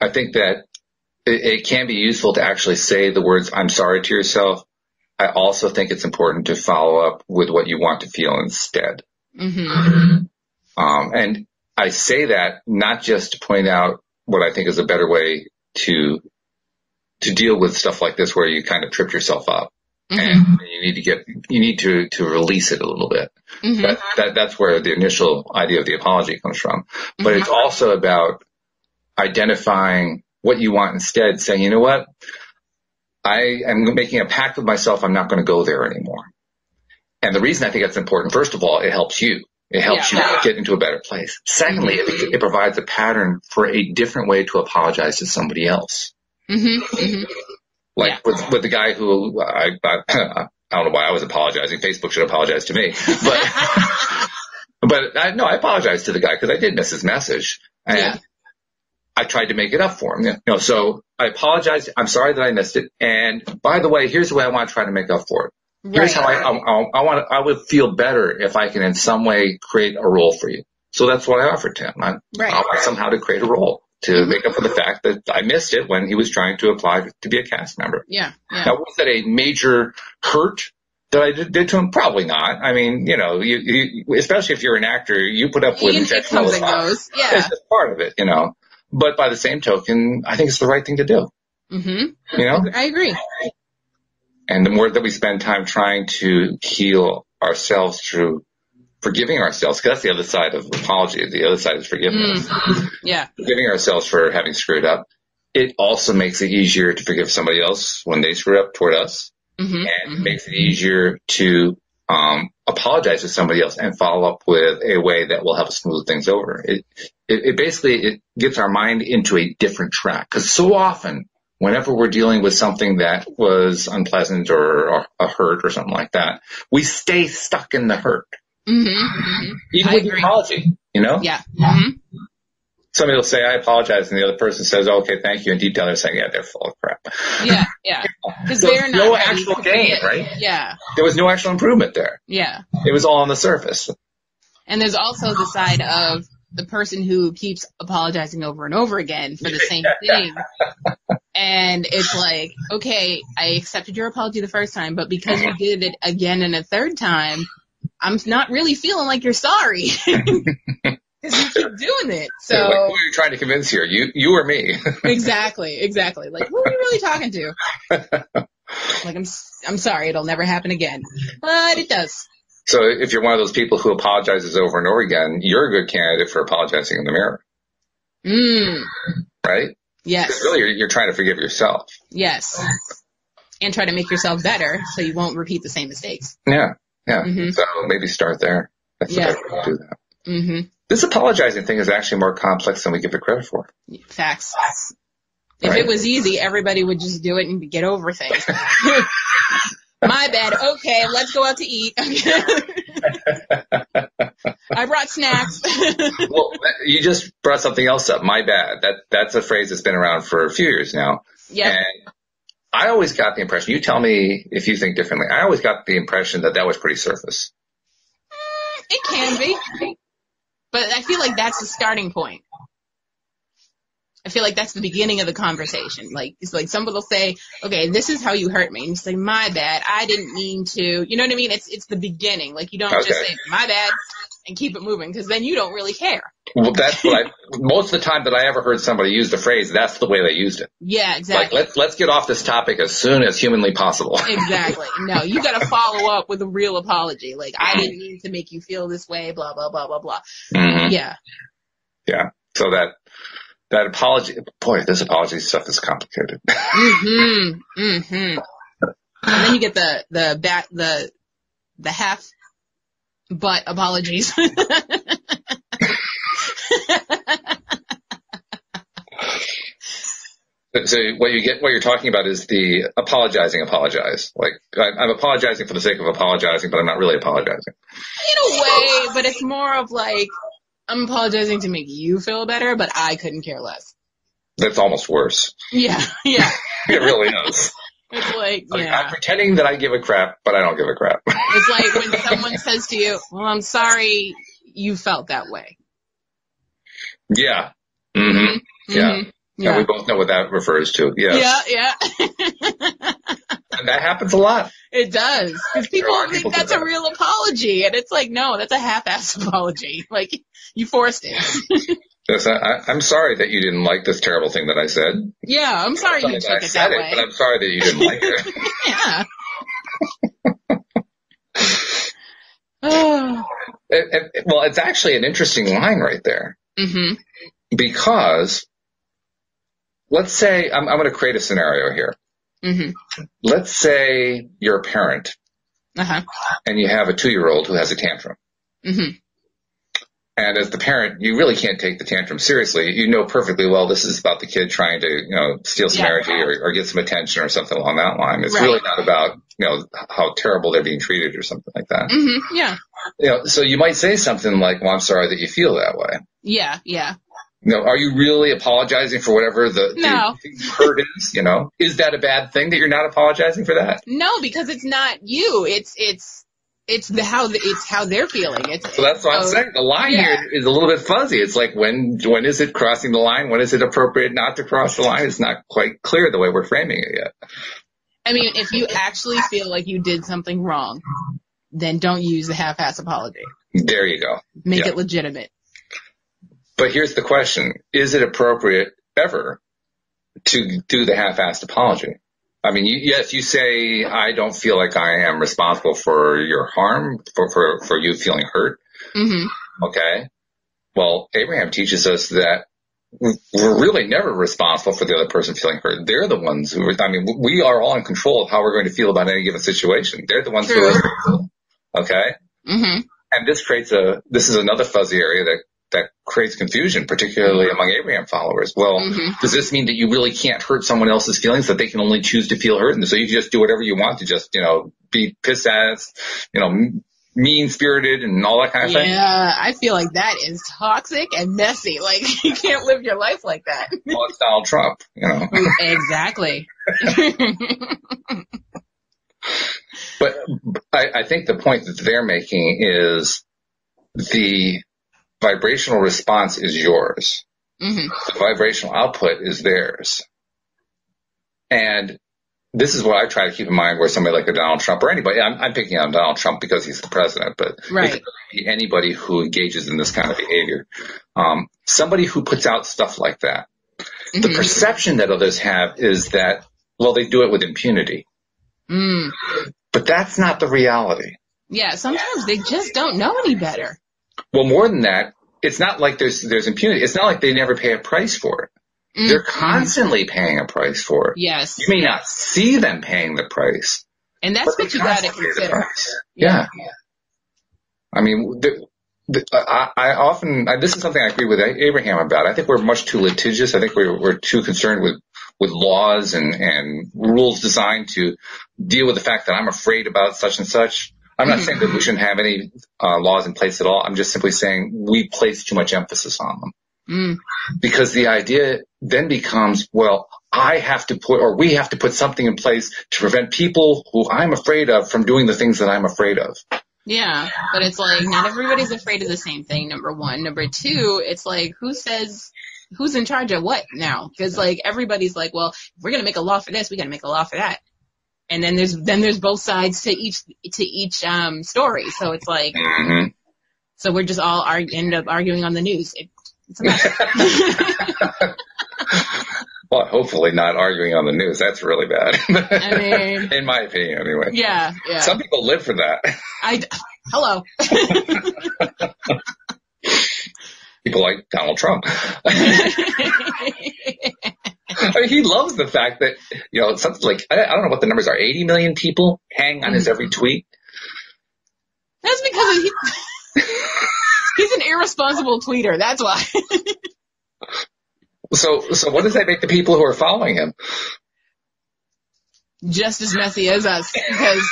I think that it, it can be useful to actually say the words "I'm sorry" to yourself. I also think it's important to follow up with what you want to feel instead. Mm-hmm. Um, and I say that not just to point out what I think is a better way to to deal with stuff like this where you kind of trip yourself up. Mhm. And you need to get, you need to, to release it a little bit. Mhm. That, that, that's where the initial idea of the apology comes from. But it's also about identifying what you want instead, saying, you know what? I am making a pact with myself. I'm not going to go there anymore. And the reason I think that's important, first of all, it helps you. It helps Yeah. you get into a better place. Secondly, it, it provides a pattern for a different way to apologize to somebody else. Like Yeah. with, with the guy who I, I, I don't know why I was apologizing. Facebook should apologize to me, but, but I, no, I apologized to the guy because I did miss his message and Yeah. I tried to make it up for him. You know, so I apologized. I'm sorry that I missed it. And by the way, here's the way I want to try to make up for it. Here's how I, I, I want. I would feel better if I can in some way create a role for you. So that's what I offered to him. I, Right. I somehow to create a role to make up for the fact that I missed it when he was trying to apply to be a cast member. Yeah. Yeah. Now, was that a major hurt that I did, did to him? Probably not. I mean, you know, you, you especially if you're an actor, you put up with It rejection all comes the and time. goes. It's Yeah. just part of it, you know. But by the same token, I think it's the right thing to do. Mm-hmm. You know, I agree. and the more that we spend time trying to heal ourselves through forgiving ourselves, because that's the other side of apology. The other side is forgiveness. Mm. Yeah. Forgiving ourselves for having screwed up. It also makes it easier to forgive somebody else when they screw up toward us, Mhm. and it makes it easier to um, apologize to somebody else and follow up with a way that will help smooth things over. It, it, it basically it gets our mind into a different track because so often whenever we're dealing with something that was unpleasant or, or a hurt or something like that, we stay stuck in the hurt. Mhm. Mhm. Even I with agree. apology, you know? Yeah. Mhm. Somebody will say, I apologize, and the other person says, okay, thank you, and deep down they're saying, yeah, they're full of crap. Yeah. Yeah. Because So they're not no actual gain, right? Yeah. There was no actual improvement there. Yeah. It was all on the surface. And there's also the side of the person who keeps apologizing over and over again for the same thing. And it's like, okay, I accepted your apology the first time, but because you did it again and a third time, I'm not really feeling like you're sorry. Because you keep doing it. So, So, are you trying to convince here? You, you or me? exactly, exactly. Like, who are you really talking to? Like, I'm, I'm sorry, it'll never happen again. But it does. so if you're one of those people who apologizes over and over again, you're a good candidate for apologizing in the mirror, Mm. right? Yes. Really, you're, you're trying to forgive yourself. Yes. And try to make yourself better so you won't repeat the same mistakes. Yeah, yeah. Mhm. So maybe start there. That's Yeah. the better way to do that. hmm This apologizing thing is actually more complex than we give it credit for. Facts. If Right. it was easy, everybody would just do it and get over things. My bad. Okay, let's go out to eat. I brought snacks. well, you just brought something else up. My bad. That that's a phrase that's been around for a few years now. yeah. And I always got the impression. You tell me if you think differently. I always got the impression that that was pretty surface. Mm, it can be. But I feel like that's the starting point. I feel like that's the beginning of the conversation. Like, it's like somebody will say, okay, this is how you hurt me. And you say, my bad. I didn't mean to. You know what I mean? It's, it's the beginning. Like, you don't just say, my bad and keep it moving because then you don't really care. Well, that's what I. most of the time that I ever heard somebody use the phrase, that's the way they used it. Yeah, Like exactly. let's let's get off this topic as soon as humanly possible. exactly. No, you gotta follow up with a real apology. Like, I didn't mean to make you feel this way, blah, blah, blah, blah, blah. Mhm. Yeah. Yeah. So that that apology, boy, this apology stuff is complicated. hmm hmm And then you get the, the back, the, the half butt apologies. So what you get, what you're talking about is the apologizing, apologize. Like I- I'm apologizing for the sake of apologizing, but I'm not really apologizing. In a way, but it's more of like, I'm apologizing to make you feel better, but I couldn't care less. That's almost worse. Yeah, yeah. It really is. It's like, Like, I'm pretending that I give a crap, but I don't give a crap. It's like when someone says to you, well, I'm sorry you felt that way. yeah. hmm Yeah. Mhm. And Yeah. we both know what that refers to. Yes. Yeah, yeah. And that happens a lot. it does. Because people think people that's a that. real apology. And it's like, no, that's a half-ass apology. Like, you forced it. Yes, I, I'm sorry that you didn't like this terrible thing that I said. Yeah, I'm sorry you took I it said that it, but I'm sorry that you didn't like it. yeah. It- it- Well, it's actually an interesting line right there Mm-hmm. because let's say I'm, I'm going to create a scenario here. Mm-hmm. Let's say you're a parent Uh huh. and you have a two-year-old who has a tantrum. Mhm. And as the parent, you really can't take the tantrum seriously. You know perfectly well this is about the kid trying to, you know, steal some Yeah. energy or, or get some attention or something along that line. It's Right. really not about, you know, how terrible they're being treated or something like that. Mhm. Yeah. You know, so you might say something like, well, I'm sorry that you feel that way. Yeah. Yeah. You know, are you really apologizing for whatever the, No. the hurt is? You know, is that a bad thing that you're not apologizing for that? No, because it's not you. It's it's it's the how the, it's how they're feeling. It's So that's what I'm Oh, saying. The line yeah. here is a little bit fuzzy. It's like when when is it crossing the line? When is it appropriate not to cross the line? It's not quite clear the way we're framing it yet. I mean, if you actually feel like you did something wrong, then don't use the half-ass apology. There you go. Make Yeah. it legitimate. But here's the question. Is it appropriate ever to do the half-assed apology? I mean, you, yes, you say, I don't feel like I am responsible for your harm, for, for, for you feeling hurt. Mhm. Okay. Well, Abraham teaches us that we're really never responsible for the other person feeling hurt. They're the ones who are, I mean, we are all in control of how we're going to feel about any given situation. They're the ones True. who are, okay. Mhm. And this creates a, this is another fuzzy area that, that creates confusion, particularly among Abraham followers. Well, Mhm. does this mean that you really can't hurt someone else's feelings, that they can only choose to feel hurt? And so you just do whatever you want to just, you know, be pissed ass, you know, mean spirited and all that kind of thing? Yeah, I feel like that is toxic and messy. Like you can't live your life like that. Well, it's Donald Trump, you know. exactly. But I, I think the point that they're making is the vibrational response is yours. mhm. The vibrational output is theirs. And this is what I try to keep in mind where somebody like a Donald Trump or anybody, I'm, I'm picking on Donald Trump because he's the president, but Right. anybody who engages in this kind of behavior. Um, somebody who puts out stuff like that. The Mhm. perception that others have is that, well, they do it with impunity. Mm. But that's not the reality. Yeah, sometimes they just don't know any better. Well, more than that, it's not like there's there's impunity. It's not like they never pay a price for it. Mm. They're constantly paying a price for it. Yes. You may not see them paying the price, And that's what you got to consider. price. Yeah. I mean, the, the, I, I often I, this is something I agree with Abraham about. I think we're much too litigious. I think we're we're too concerned with with laws and and rules designed to deal with the fact that I'm afraid about such and such. I'm not saying that we shouldn't have any uh, laws in place at all. I'm just simply saying we place too much emphasis on them Mm. because the idea then becomes, well, I have to put, or we have to put something in place to prevent people who I'm afraid of from doing the things that I'm afraid of. Yeah, but it's like not everybody's afraid of the same thing. Number one, number two, it's like who says who's in charge of what now? Because like everybody's like, well, if we're gonna make a law for this, we gotta make a law for that. And then there's then there's both sides to each to each um story. So it's like hmm so we're just all arg- end up arguing on the news. It, it's a. Well, hopefully not arguing on the news. That's really bad. I mean, in my opinion, anyway. yeah, yeah. Some people live for that. I hello. People like Donald Trump. I mean, he loves the fact that, you know, something like, I, I don't know what the numbers are, 80 million people hang on his every tweet. That's because he, he's an irresponsible tweeter. That's why. So, so what does that make the people who are following him? Just as messy as us because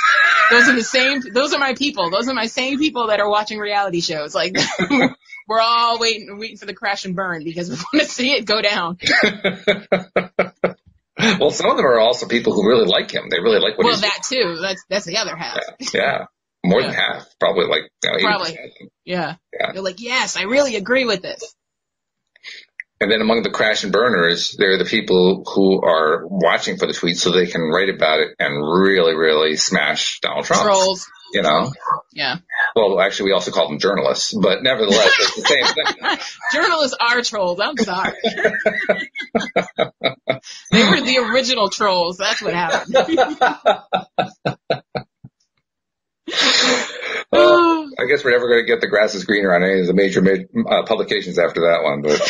those are the same. Those are my people. Those are my same people that are watching reality shows. Like we're all waiting, waiting for the crash and burn because we want to see it go down. well, some of them are also people who really like him. They really like what Well, he's that too. That's that's the other half. doing. Yeah. More than half. Probably like, you know, Probably. Yeah. Yeah. They're like, yes, I really agree with this. And then among the crash and burners, there are the people who are watching for the tweet so they can write about it and really, really smash Donald Trump. Trolls. You know? Yeah. Well, actually, we also call them journalists, but nevertheless, it's the same thing. Journalists are trolls. I'm sorry. they were the original trolls. That's what happened. Uh, I guess we're never going to get the grass is greener on any of the major ma- uh, publications after that one. But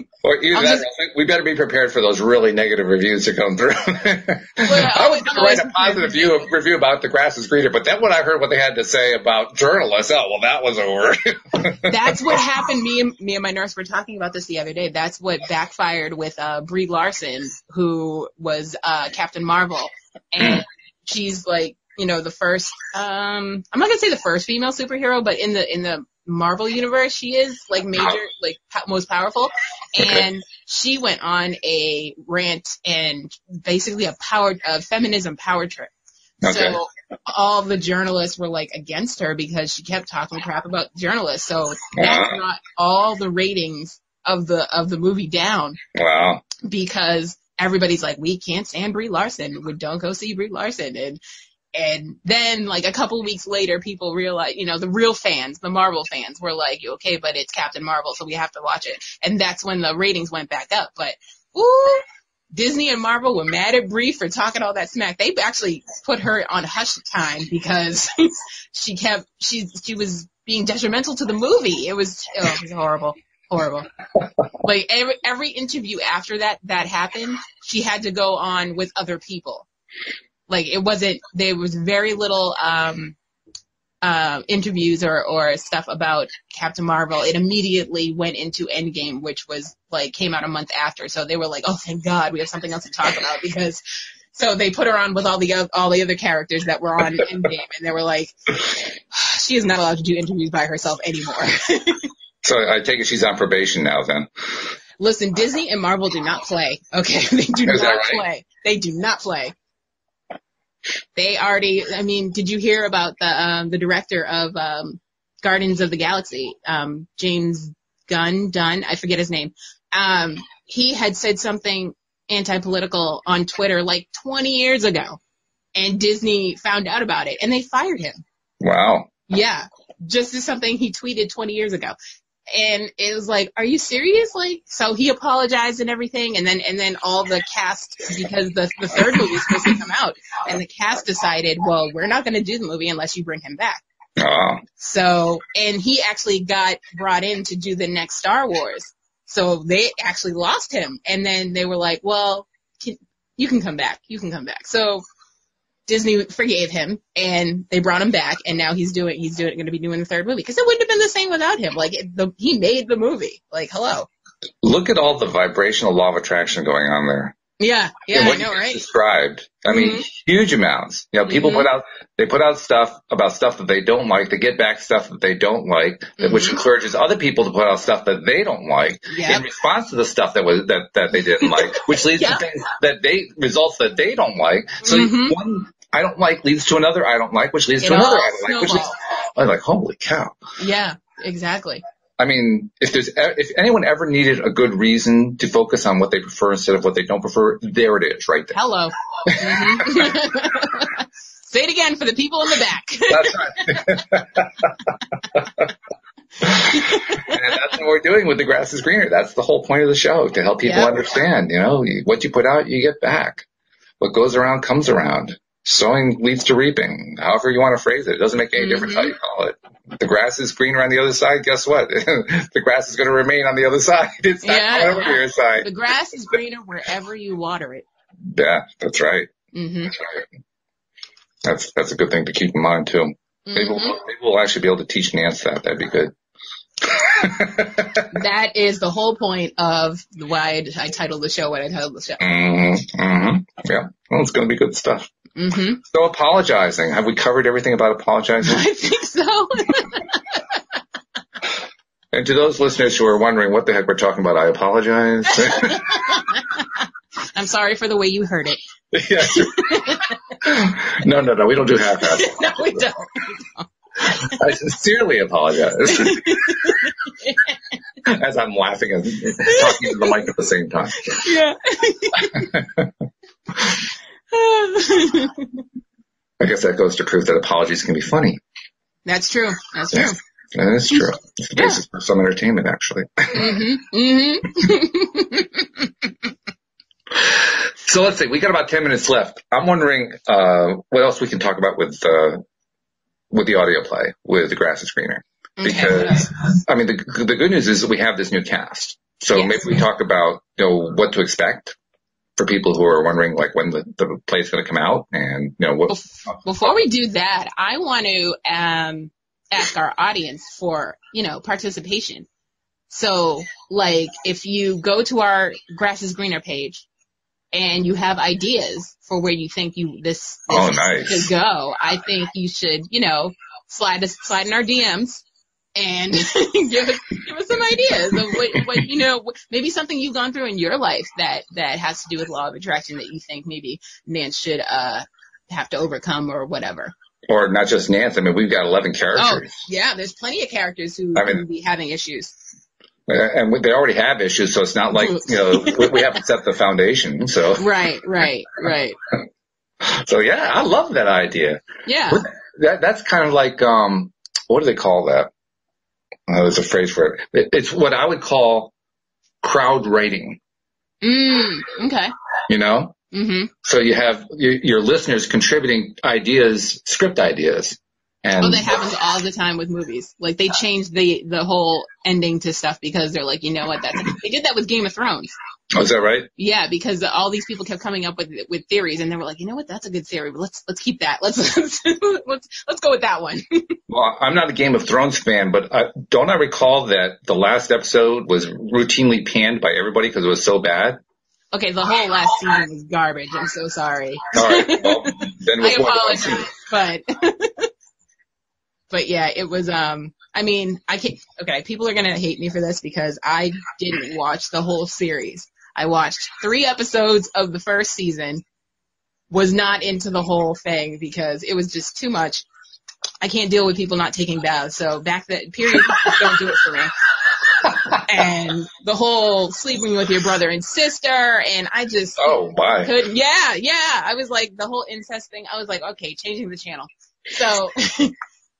or either that, just- we better be prepared for those really negative reviews to come through. I was going to write a positive review, review about the grass is greener, but then when I heard what they had to say about journalists, oh well, that was over. That's what happened. Me and me and my nurse were talking about this the other day. That's what backfired with uh Brie Larson, who was uh Captain Marvel, and she's like, you know, the first. um I'm not gonna say the first female superhero, but in the in the Marvel universe, she is like major, like most powerful, and she went on a rant and basically a power, a feminism power trip. Okay. So all the journalists were like against her because she kept talking crap about journalists. So that brought all the ratings of the of the movie down wow. because everybody's like, we can't stand Brie Larson. We don't go see Brie Larson. And and then like a couple weeks later, people realized, you know, the real fans, the Marvel fans, were like, okay, but it's Captain Marvel, so we have to watch it. And that's when the ratings went back up. But ooh, Disney and Marvel were mad at Brie for talking all that smack. They actually put her on hush time because she kept she she was being detrimental to the movie. It was oh, it was horrible, horrible. Like every every interview after that that happened, she had to go on with other people. Like it wasn't there was very little um uh, interviews or, or stuff about Captain Marvel, it immediately went into Endgame, which was like came out a month after. So they were like, "Oh, thank God, we have something else to talk about." Because so they put her on with all the all the other characters that were on Endgame, and they were like, "She is not allowed to do interviews by herself anymore." So I take it she's on probation now then. Listen, Disney and Marvel do not play. Okay, they do not right? play. They do not play. They already. I mean, did you hear about the um, the director of um, Guardians of the Galaxy, um, James Gunn? Dunn, I forget his name. Um, he had said something anti-political on Twitter like 20 years ago, and Disney found out about it and they fired him. Wow. Yeah, just as something he tweeted 20 years ago. And it was like, are you serious? Like, so he apologized and everything, and then and then all the cast because the the third movie is supposed to come out, and the cast decided, well, we're not going to do the movie unless you bring him back. Oh. So, and he actually got brought in to do the next Star Wars. So they actually lost him, and then they were like, well, can, you can come back, you can come back. So Disney forgave him and they brought him back and now he's doing, he's doing, going to be doing the third movie because it wouldn't have been the same without him. Like it, the, he made the movie. Like, hello. Look at all the vibrational law of attraction going on there. Yeah. Yeah. And I what know, you right? Described. I mean, Mhm. huge amounts. You know, people Mhm. put out, they put out stuff about stuff that they don't like. They get back stuff that they don't like, that- which encourages other people to put out stuff that they don't like Yep. in response to the stuff that was, that, that they didn't like, which leads Yeah. to things that they, results that they don't like. So Mhm. one I don't like leads to another I don't like, which leads It to another I don't like, which leads. I'm like, holy cow. Yeah. Exactly. I mean, if there's, if anyone ever needed a good reason to focus on what they prefer instead of what they don't prefer, there it is, right there. Hello. Mhm. Say it again for the people in the back. That's right. and that's what we're doing with the grass is greener. That's the whole point of the show to help people Yep. understand. You know, what you put out, you get back. What goes around comes around. Sowing leads to reaping. However you want to phrase it, it doesn't make any difference how you call it. The grass is greener on the other side. Guess what? the grass is going to remain on the other side. It's not Yeah, going over yeah. your side. the grass is greener wherever you water it. Yeah, that's right. hmm That's right. That's that's a good thing to keep in mind too. Maybe, we'll, maybe we'll actually be able to teach Nance that. That'd be good. That is the whole point of why I, I titled the show what I titled the show. Mm-hmm. hmm Yeah. Well, it's going to be good stuff. Hmm So apologizing. Have we covered everything about apologizing? I think so. and to those listeners who are wondering what the heck we're talking about, I apologize. I'm sorry for the way you heard it. Yes. no, no, no. We don't do half-ass. no, we don't. I sincerely apologize. As I'm laughing and talking to the mic at the same time. Yeah. I guess that goes to prove that apologies can be funny. That's true. That's true. Yeah, that is true. It's the Yeah. basis for some entertainment, actually. hmm hmm So let's see. We got about ten minutes left. I'm wondering uh, what else we can talk about with uh, with the audio play with the grass is greener. Because I mean, the the good news is that we have this new cast. So Yes. maybe we talk about you know what to expect for people who are wondering like when the, the play's going to come out and you know what. Before we do that, I want to um, ask our audience for, you know, participation. So, like, if you go to our Grass is Greener page and you have ideas for where you think you this, this Oh, nice. should go, I think you should, you know, slide us slide in our DMs and give us give us some ideas of what, what you know maybe something you've gone through in your life that that has to do with law of attraction that you think maybe Nance should uh have to overcome or whatever. Or not just Nance. I mean, we've got 11 characters. Oh, yeah, there's plenty of characters who I mean- can be having issues. And they already have issues, so it's not like, you know, we, we haven't set the foundation. So, Right, right, right. so yeah, I love that idea. Yeah. That, that's kind of like, um, what do they call that? Uh, there's a phrase for it. it. It's what I would call crowd writing, Mm, okay. you know? Mhm. So you have your, your listeners contributing ideas, script ideas. And Oh, that happens all the time with movies. Like they change the the whole ending to stuff because they're like, you know what? That's they did that with Game of Thrones. Oh, is that right? Yeah, because all these people kept coming up with with theories, and they were like, you know what? That's a good theory. But let's let's keep that. Let's let's let's, let's go with that one. Well, I'm not a Game of Thrones fan, but I, don't I recall that the last episode was routinely panned by everybody because it was so bad? okay, the whole last season was garbage. I'm so sorry. All right. Well, then I we'll go on to- apologize, but but yeah, it was. Um, I mean, I can't. Okay, people are gonna hate me for this because I didn't watch the whole series. I watched three episodes of the first season. Was not into the whole thing because it was just too much. I can't deal with people not taking baths. So back that period, don't do it for me. And the whole sleeping with your brother and sister, and I just Oh, why? could yeah yeah i was like the whole incest thing i was like okay changing the channel so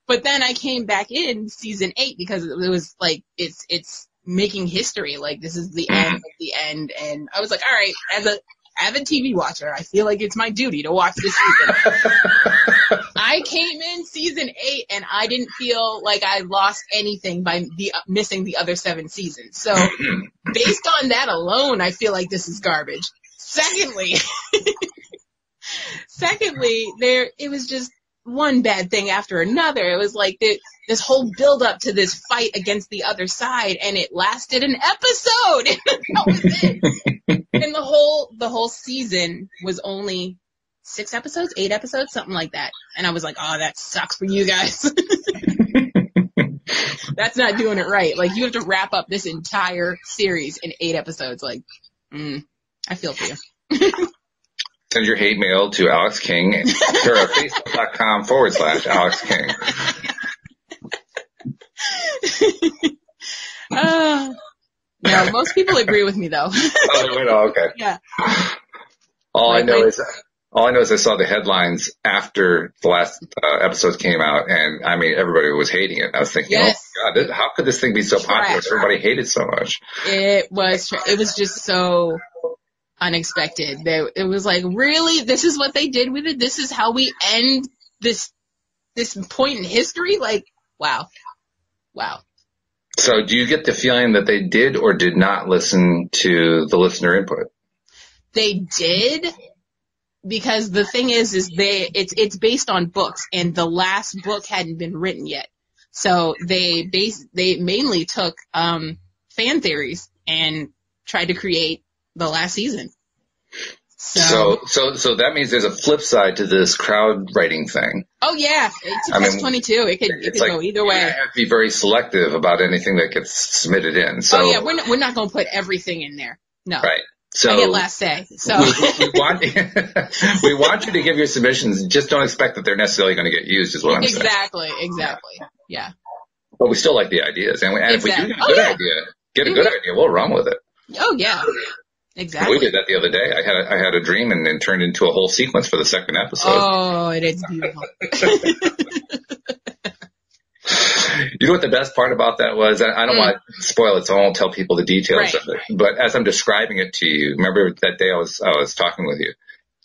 but then i came back in season eight because it was like it's it's making history like this is the end of the end and i was like all right as a avid tv watcher i feel like it's my duty to watch this season i came in season eight and i didn't feel like i lost anything by the uh, missing the other seven seasons so based on that alone, I feel like this is garbage. Secondly, secondly, there it was just one bad thing after another. It was like the, this whole build up to this fight against the other side, and it lasted an episode. that was it. and the whole the whole season was only six episodes, eight episodes, something like that. And I was like, oh, that sucks for you guys. That's not doing it right. Like you have to wrap up this entire series in eight episodes. Like, mm, I feel for you. Send your hate mail to Alex King facebook.com forward slash Alex King. Uh, no, most people agree with me though. Oh, okay. yeah. All I know like- is all I know is I saw the headlines after the last uh, episodes came out, and I mean everybody was hating it. I was thinking, Yes. oh my god, how could this thing be so popular? Everybody hated so much. It was, it was just so unexpected. They, it was like, really? This is what they did with it? This is how we end this, this point in history? Like, wow. Wow. So, do you get the feeling that they did or did not listen to the listener input? They did because the thing is, is they, it's, it's based on books and the last book hadn't been written yet. So they base, they mainly took, um, fan theories and tried to create the last season. So, So, so, so that means there's a flip side to this crowd writing thing. oh yeah, it's a I mean, 22. It could, it could like go either way. you have to be very selective about anything that gets submitted in. So, oh yeah, we're not, we're not going to put everything in there. No. right. So I get last say. So, we, we want we want you to give your submissions. Just don't expect that they're necessarily going to get used. Is what I'm saying. exactly, exactly. Yeah. But we still like the ideas, and, we, and if we do get a Oh, good yeah. idea, get a good idea, we'll run with it. Oh yeah. Exactly. We did that the other day. I had a, I had a dream and then turned into a whole sequence for the second episode. Oh, it is beautiful. You know what the best part about that was? I, I don't Mm. want to spoil it, so I won't tell people the details Right. of it. But as I'm describing it to you, remember that day I was I was talking with you,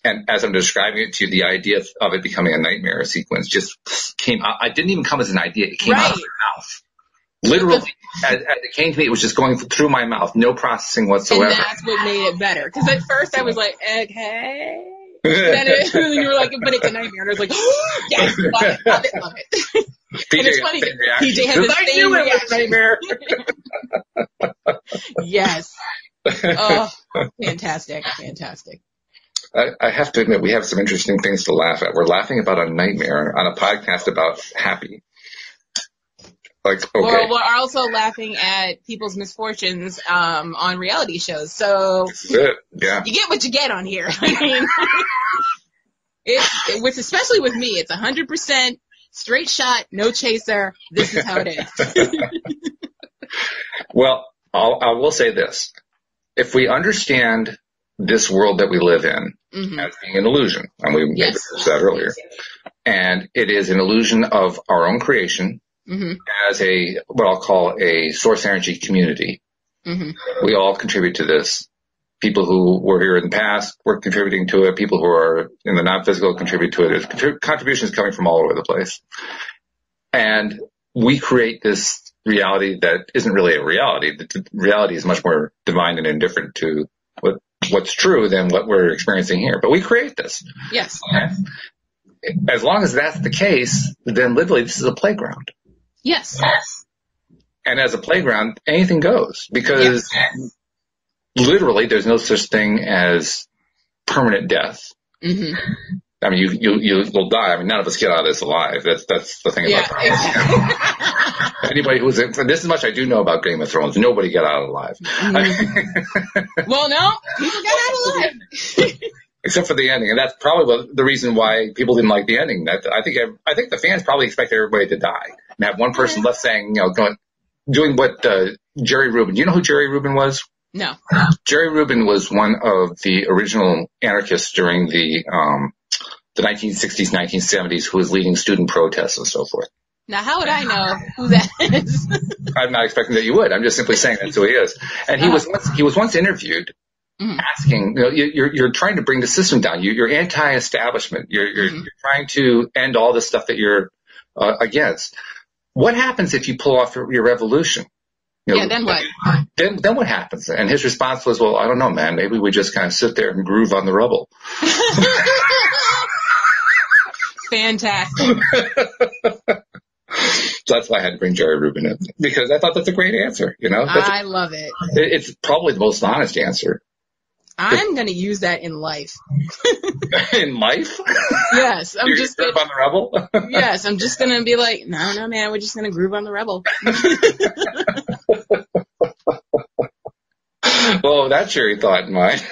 and as I'm describing it to you, the idea of- of it becoming a nightmare sequence just came out. I didn't even come as an idea; it came out of your mouth. Literally, as, as it came to me, it was just going through my mouth, no processing whatsoever. and that's what made it better. Because at first I was like, okay. then, it, then you were like, but it's a nightmare. And I was like, yes, love it, love it, love it. PJ and it's had funny, the same reaction. PJ had the I same knew it was a nightmare. yes. Oh, fantastic, fantastic. I, I have to admit, we have some interesting things to laugh at. We're laughing about a nightmare on a podcast about happy. Like, okay. Well, we're also laughing at people's misfortunes um, on reality shows. So This is it. Yeah. you get what you get on here. I mean, it's it, with especially with me, it's a hundred percent straight shot, no chaser. This is how it is. Well, I'll, I will say this. If we understand this world that we live in hmm as being an illusion, and we Yes. made that earlier, and it is an illusion of our own creation hmm as a, what I'll call a source energy community, hmm we all contribute to this. People who were here in the past were contributing to it. People who are in the non-physical contribute to it. There's contributions coming from all over the place. And we create this reality that isn't really a reality. The reality is much more divine and indifferent to what, what's true than what we're experiencing here. But we create this. Yes. As long as that's the case, then literally this is a playground. Yes. And as a playground, anything goes because literally there's no such thing as permanent death. hmm I mean, you, you, you will die. I mean, none of us get out of this alive. That's, that's the thing Yeah. about Exactly. anybody who's in, this is much I do know about Game of Thrones. Nobody get out alive. well, no, people got out alive. Except for the ending. And that's probably the reason why people didn't like the ending. That I think, I think the fans probably expected everybody to die and have one person left saying, you know, going, doing what, uh, Jerry Rubin, do you know who Jerry Rubin was? No. Jerry Rubin was one of the original anarchists during the um, the 1960s, 1970s, who was leading student protests and so forth. Now, how would I know who that is? I'm not expecting that you would. I'm just simply saying that's who he is. And he was once, he was once interviewed Mhm. asking, you know, you- you're you're trying to bring the system down. You, you're anti-establishment. You're you're, Mhm. you're trying to end all the stuff that you're uh, against. What happens if you pull off your, your revolution? You know, yeah, then what? Then then what happens? And his response was, well, I don't know, man. Maybe we just kind of sit there and groove on the rubble. Fantastic. So that's why I had to bring Jerry Rubin in because I thought that's a great answer. You know, That's- I love it. it- it's probably the most honest answer I'm going to use that in life. in life. Yes, I'm You're just gonna on the rebel. yes, I'm just gonna be like, no, no, man, we're just gonna groove on the rebel. well, that's your thought in mind.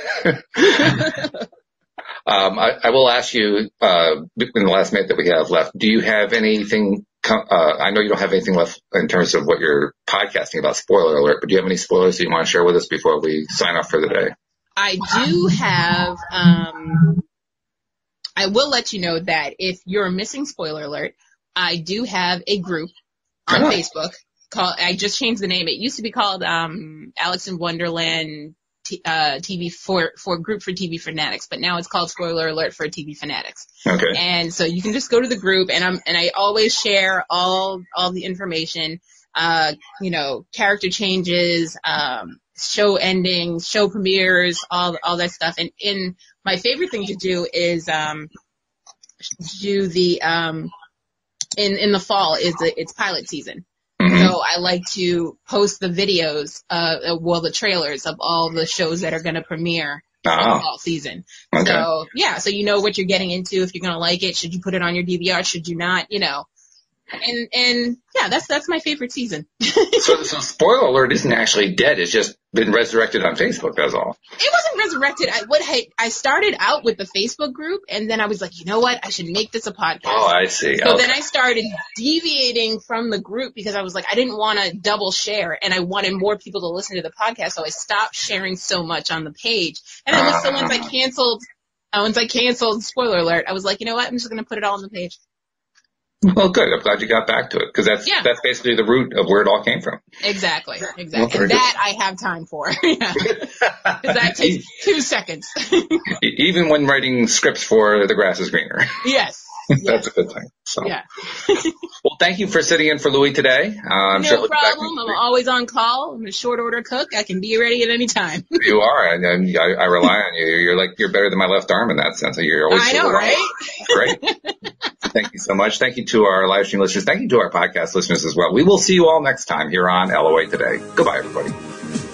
um, I, I will ask you uh, in the last minute that we have left. Do you have anything? Uh, I know you don't have anything left in terms of what you're podcasting about. Spoiler alert! But do you have any spoilers that you want to share with us before we sign off for the day? I do have, um, I will let you know that if you're missing spoiler alert, I do have a group on. Facebook called, I just changed the name. It used to be called, um, Alex in Wonderland, t- uh, TV for, for group for TV fanatics, but now it's called spoiler alert for TV fanatics. Okay. And so you can just go to the group and I'm, and I always share all, all the information, uh, you know, character changes, um, show endings, show premieres, all, all that stuff. And in my favorite thing to do is, um, do the, um, in, in the fall is the, it's pilot season. Mhm. So I like to post the videos, uh, well, the trailers of all the shows that are going to premiere the Ah, fall season. okay. So yeah, so you know what you're getting into if you're gonna like it. Should you put it on your DVR? Should you not? You know. And and yeah, that's that's my favorite season. so, so spoiler alert isn't actually dead. It's just been resurrected on Facebook. That's all. It wasn't resurrected. I what I I started out with the Facebook group, and then I was like, you know what? I should make this a podcast. Oh, I see. So okay. then I started deviating from the group because I was like, I didn't want to double share, and I wanted more people to listen to the podcast. So I stopped sharing so much on the page. And then uh, so once I canceled, uh, once I canceled, spoiler alert, I was like, you know what? I'm just gonna put it all on the page. Well, good. I'm glad you got back to it because that's Yeah. that's basically the root of where it all came from. Exactly, exactly. very And good. that I have time for. yeah. 'Cause that takes two seconds. Even when writing scripts for The Grass is Greener, yes. that's Yes. a good thing. So, Yeah. well, thank you for sitting in for Louis today. Uh, I'm sure no he'll be back problem. I'm always on call. I'm a short order cook. I can be ready at any time. You are, and, and I, I rely on you. You're like you're better than my left arm in that sense. You're always I know, right? Great. Thank you so much. Thank you to our live stream listeners. Thank you to our podcast listeners as well. We will see you all next time here on LOA Today. Goodbye, everybody.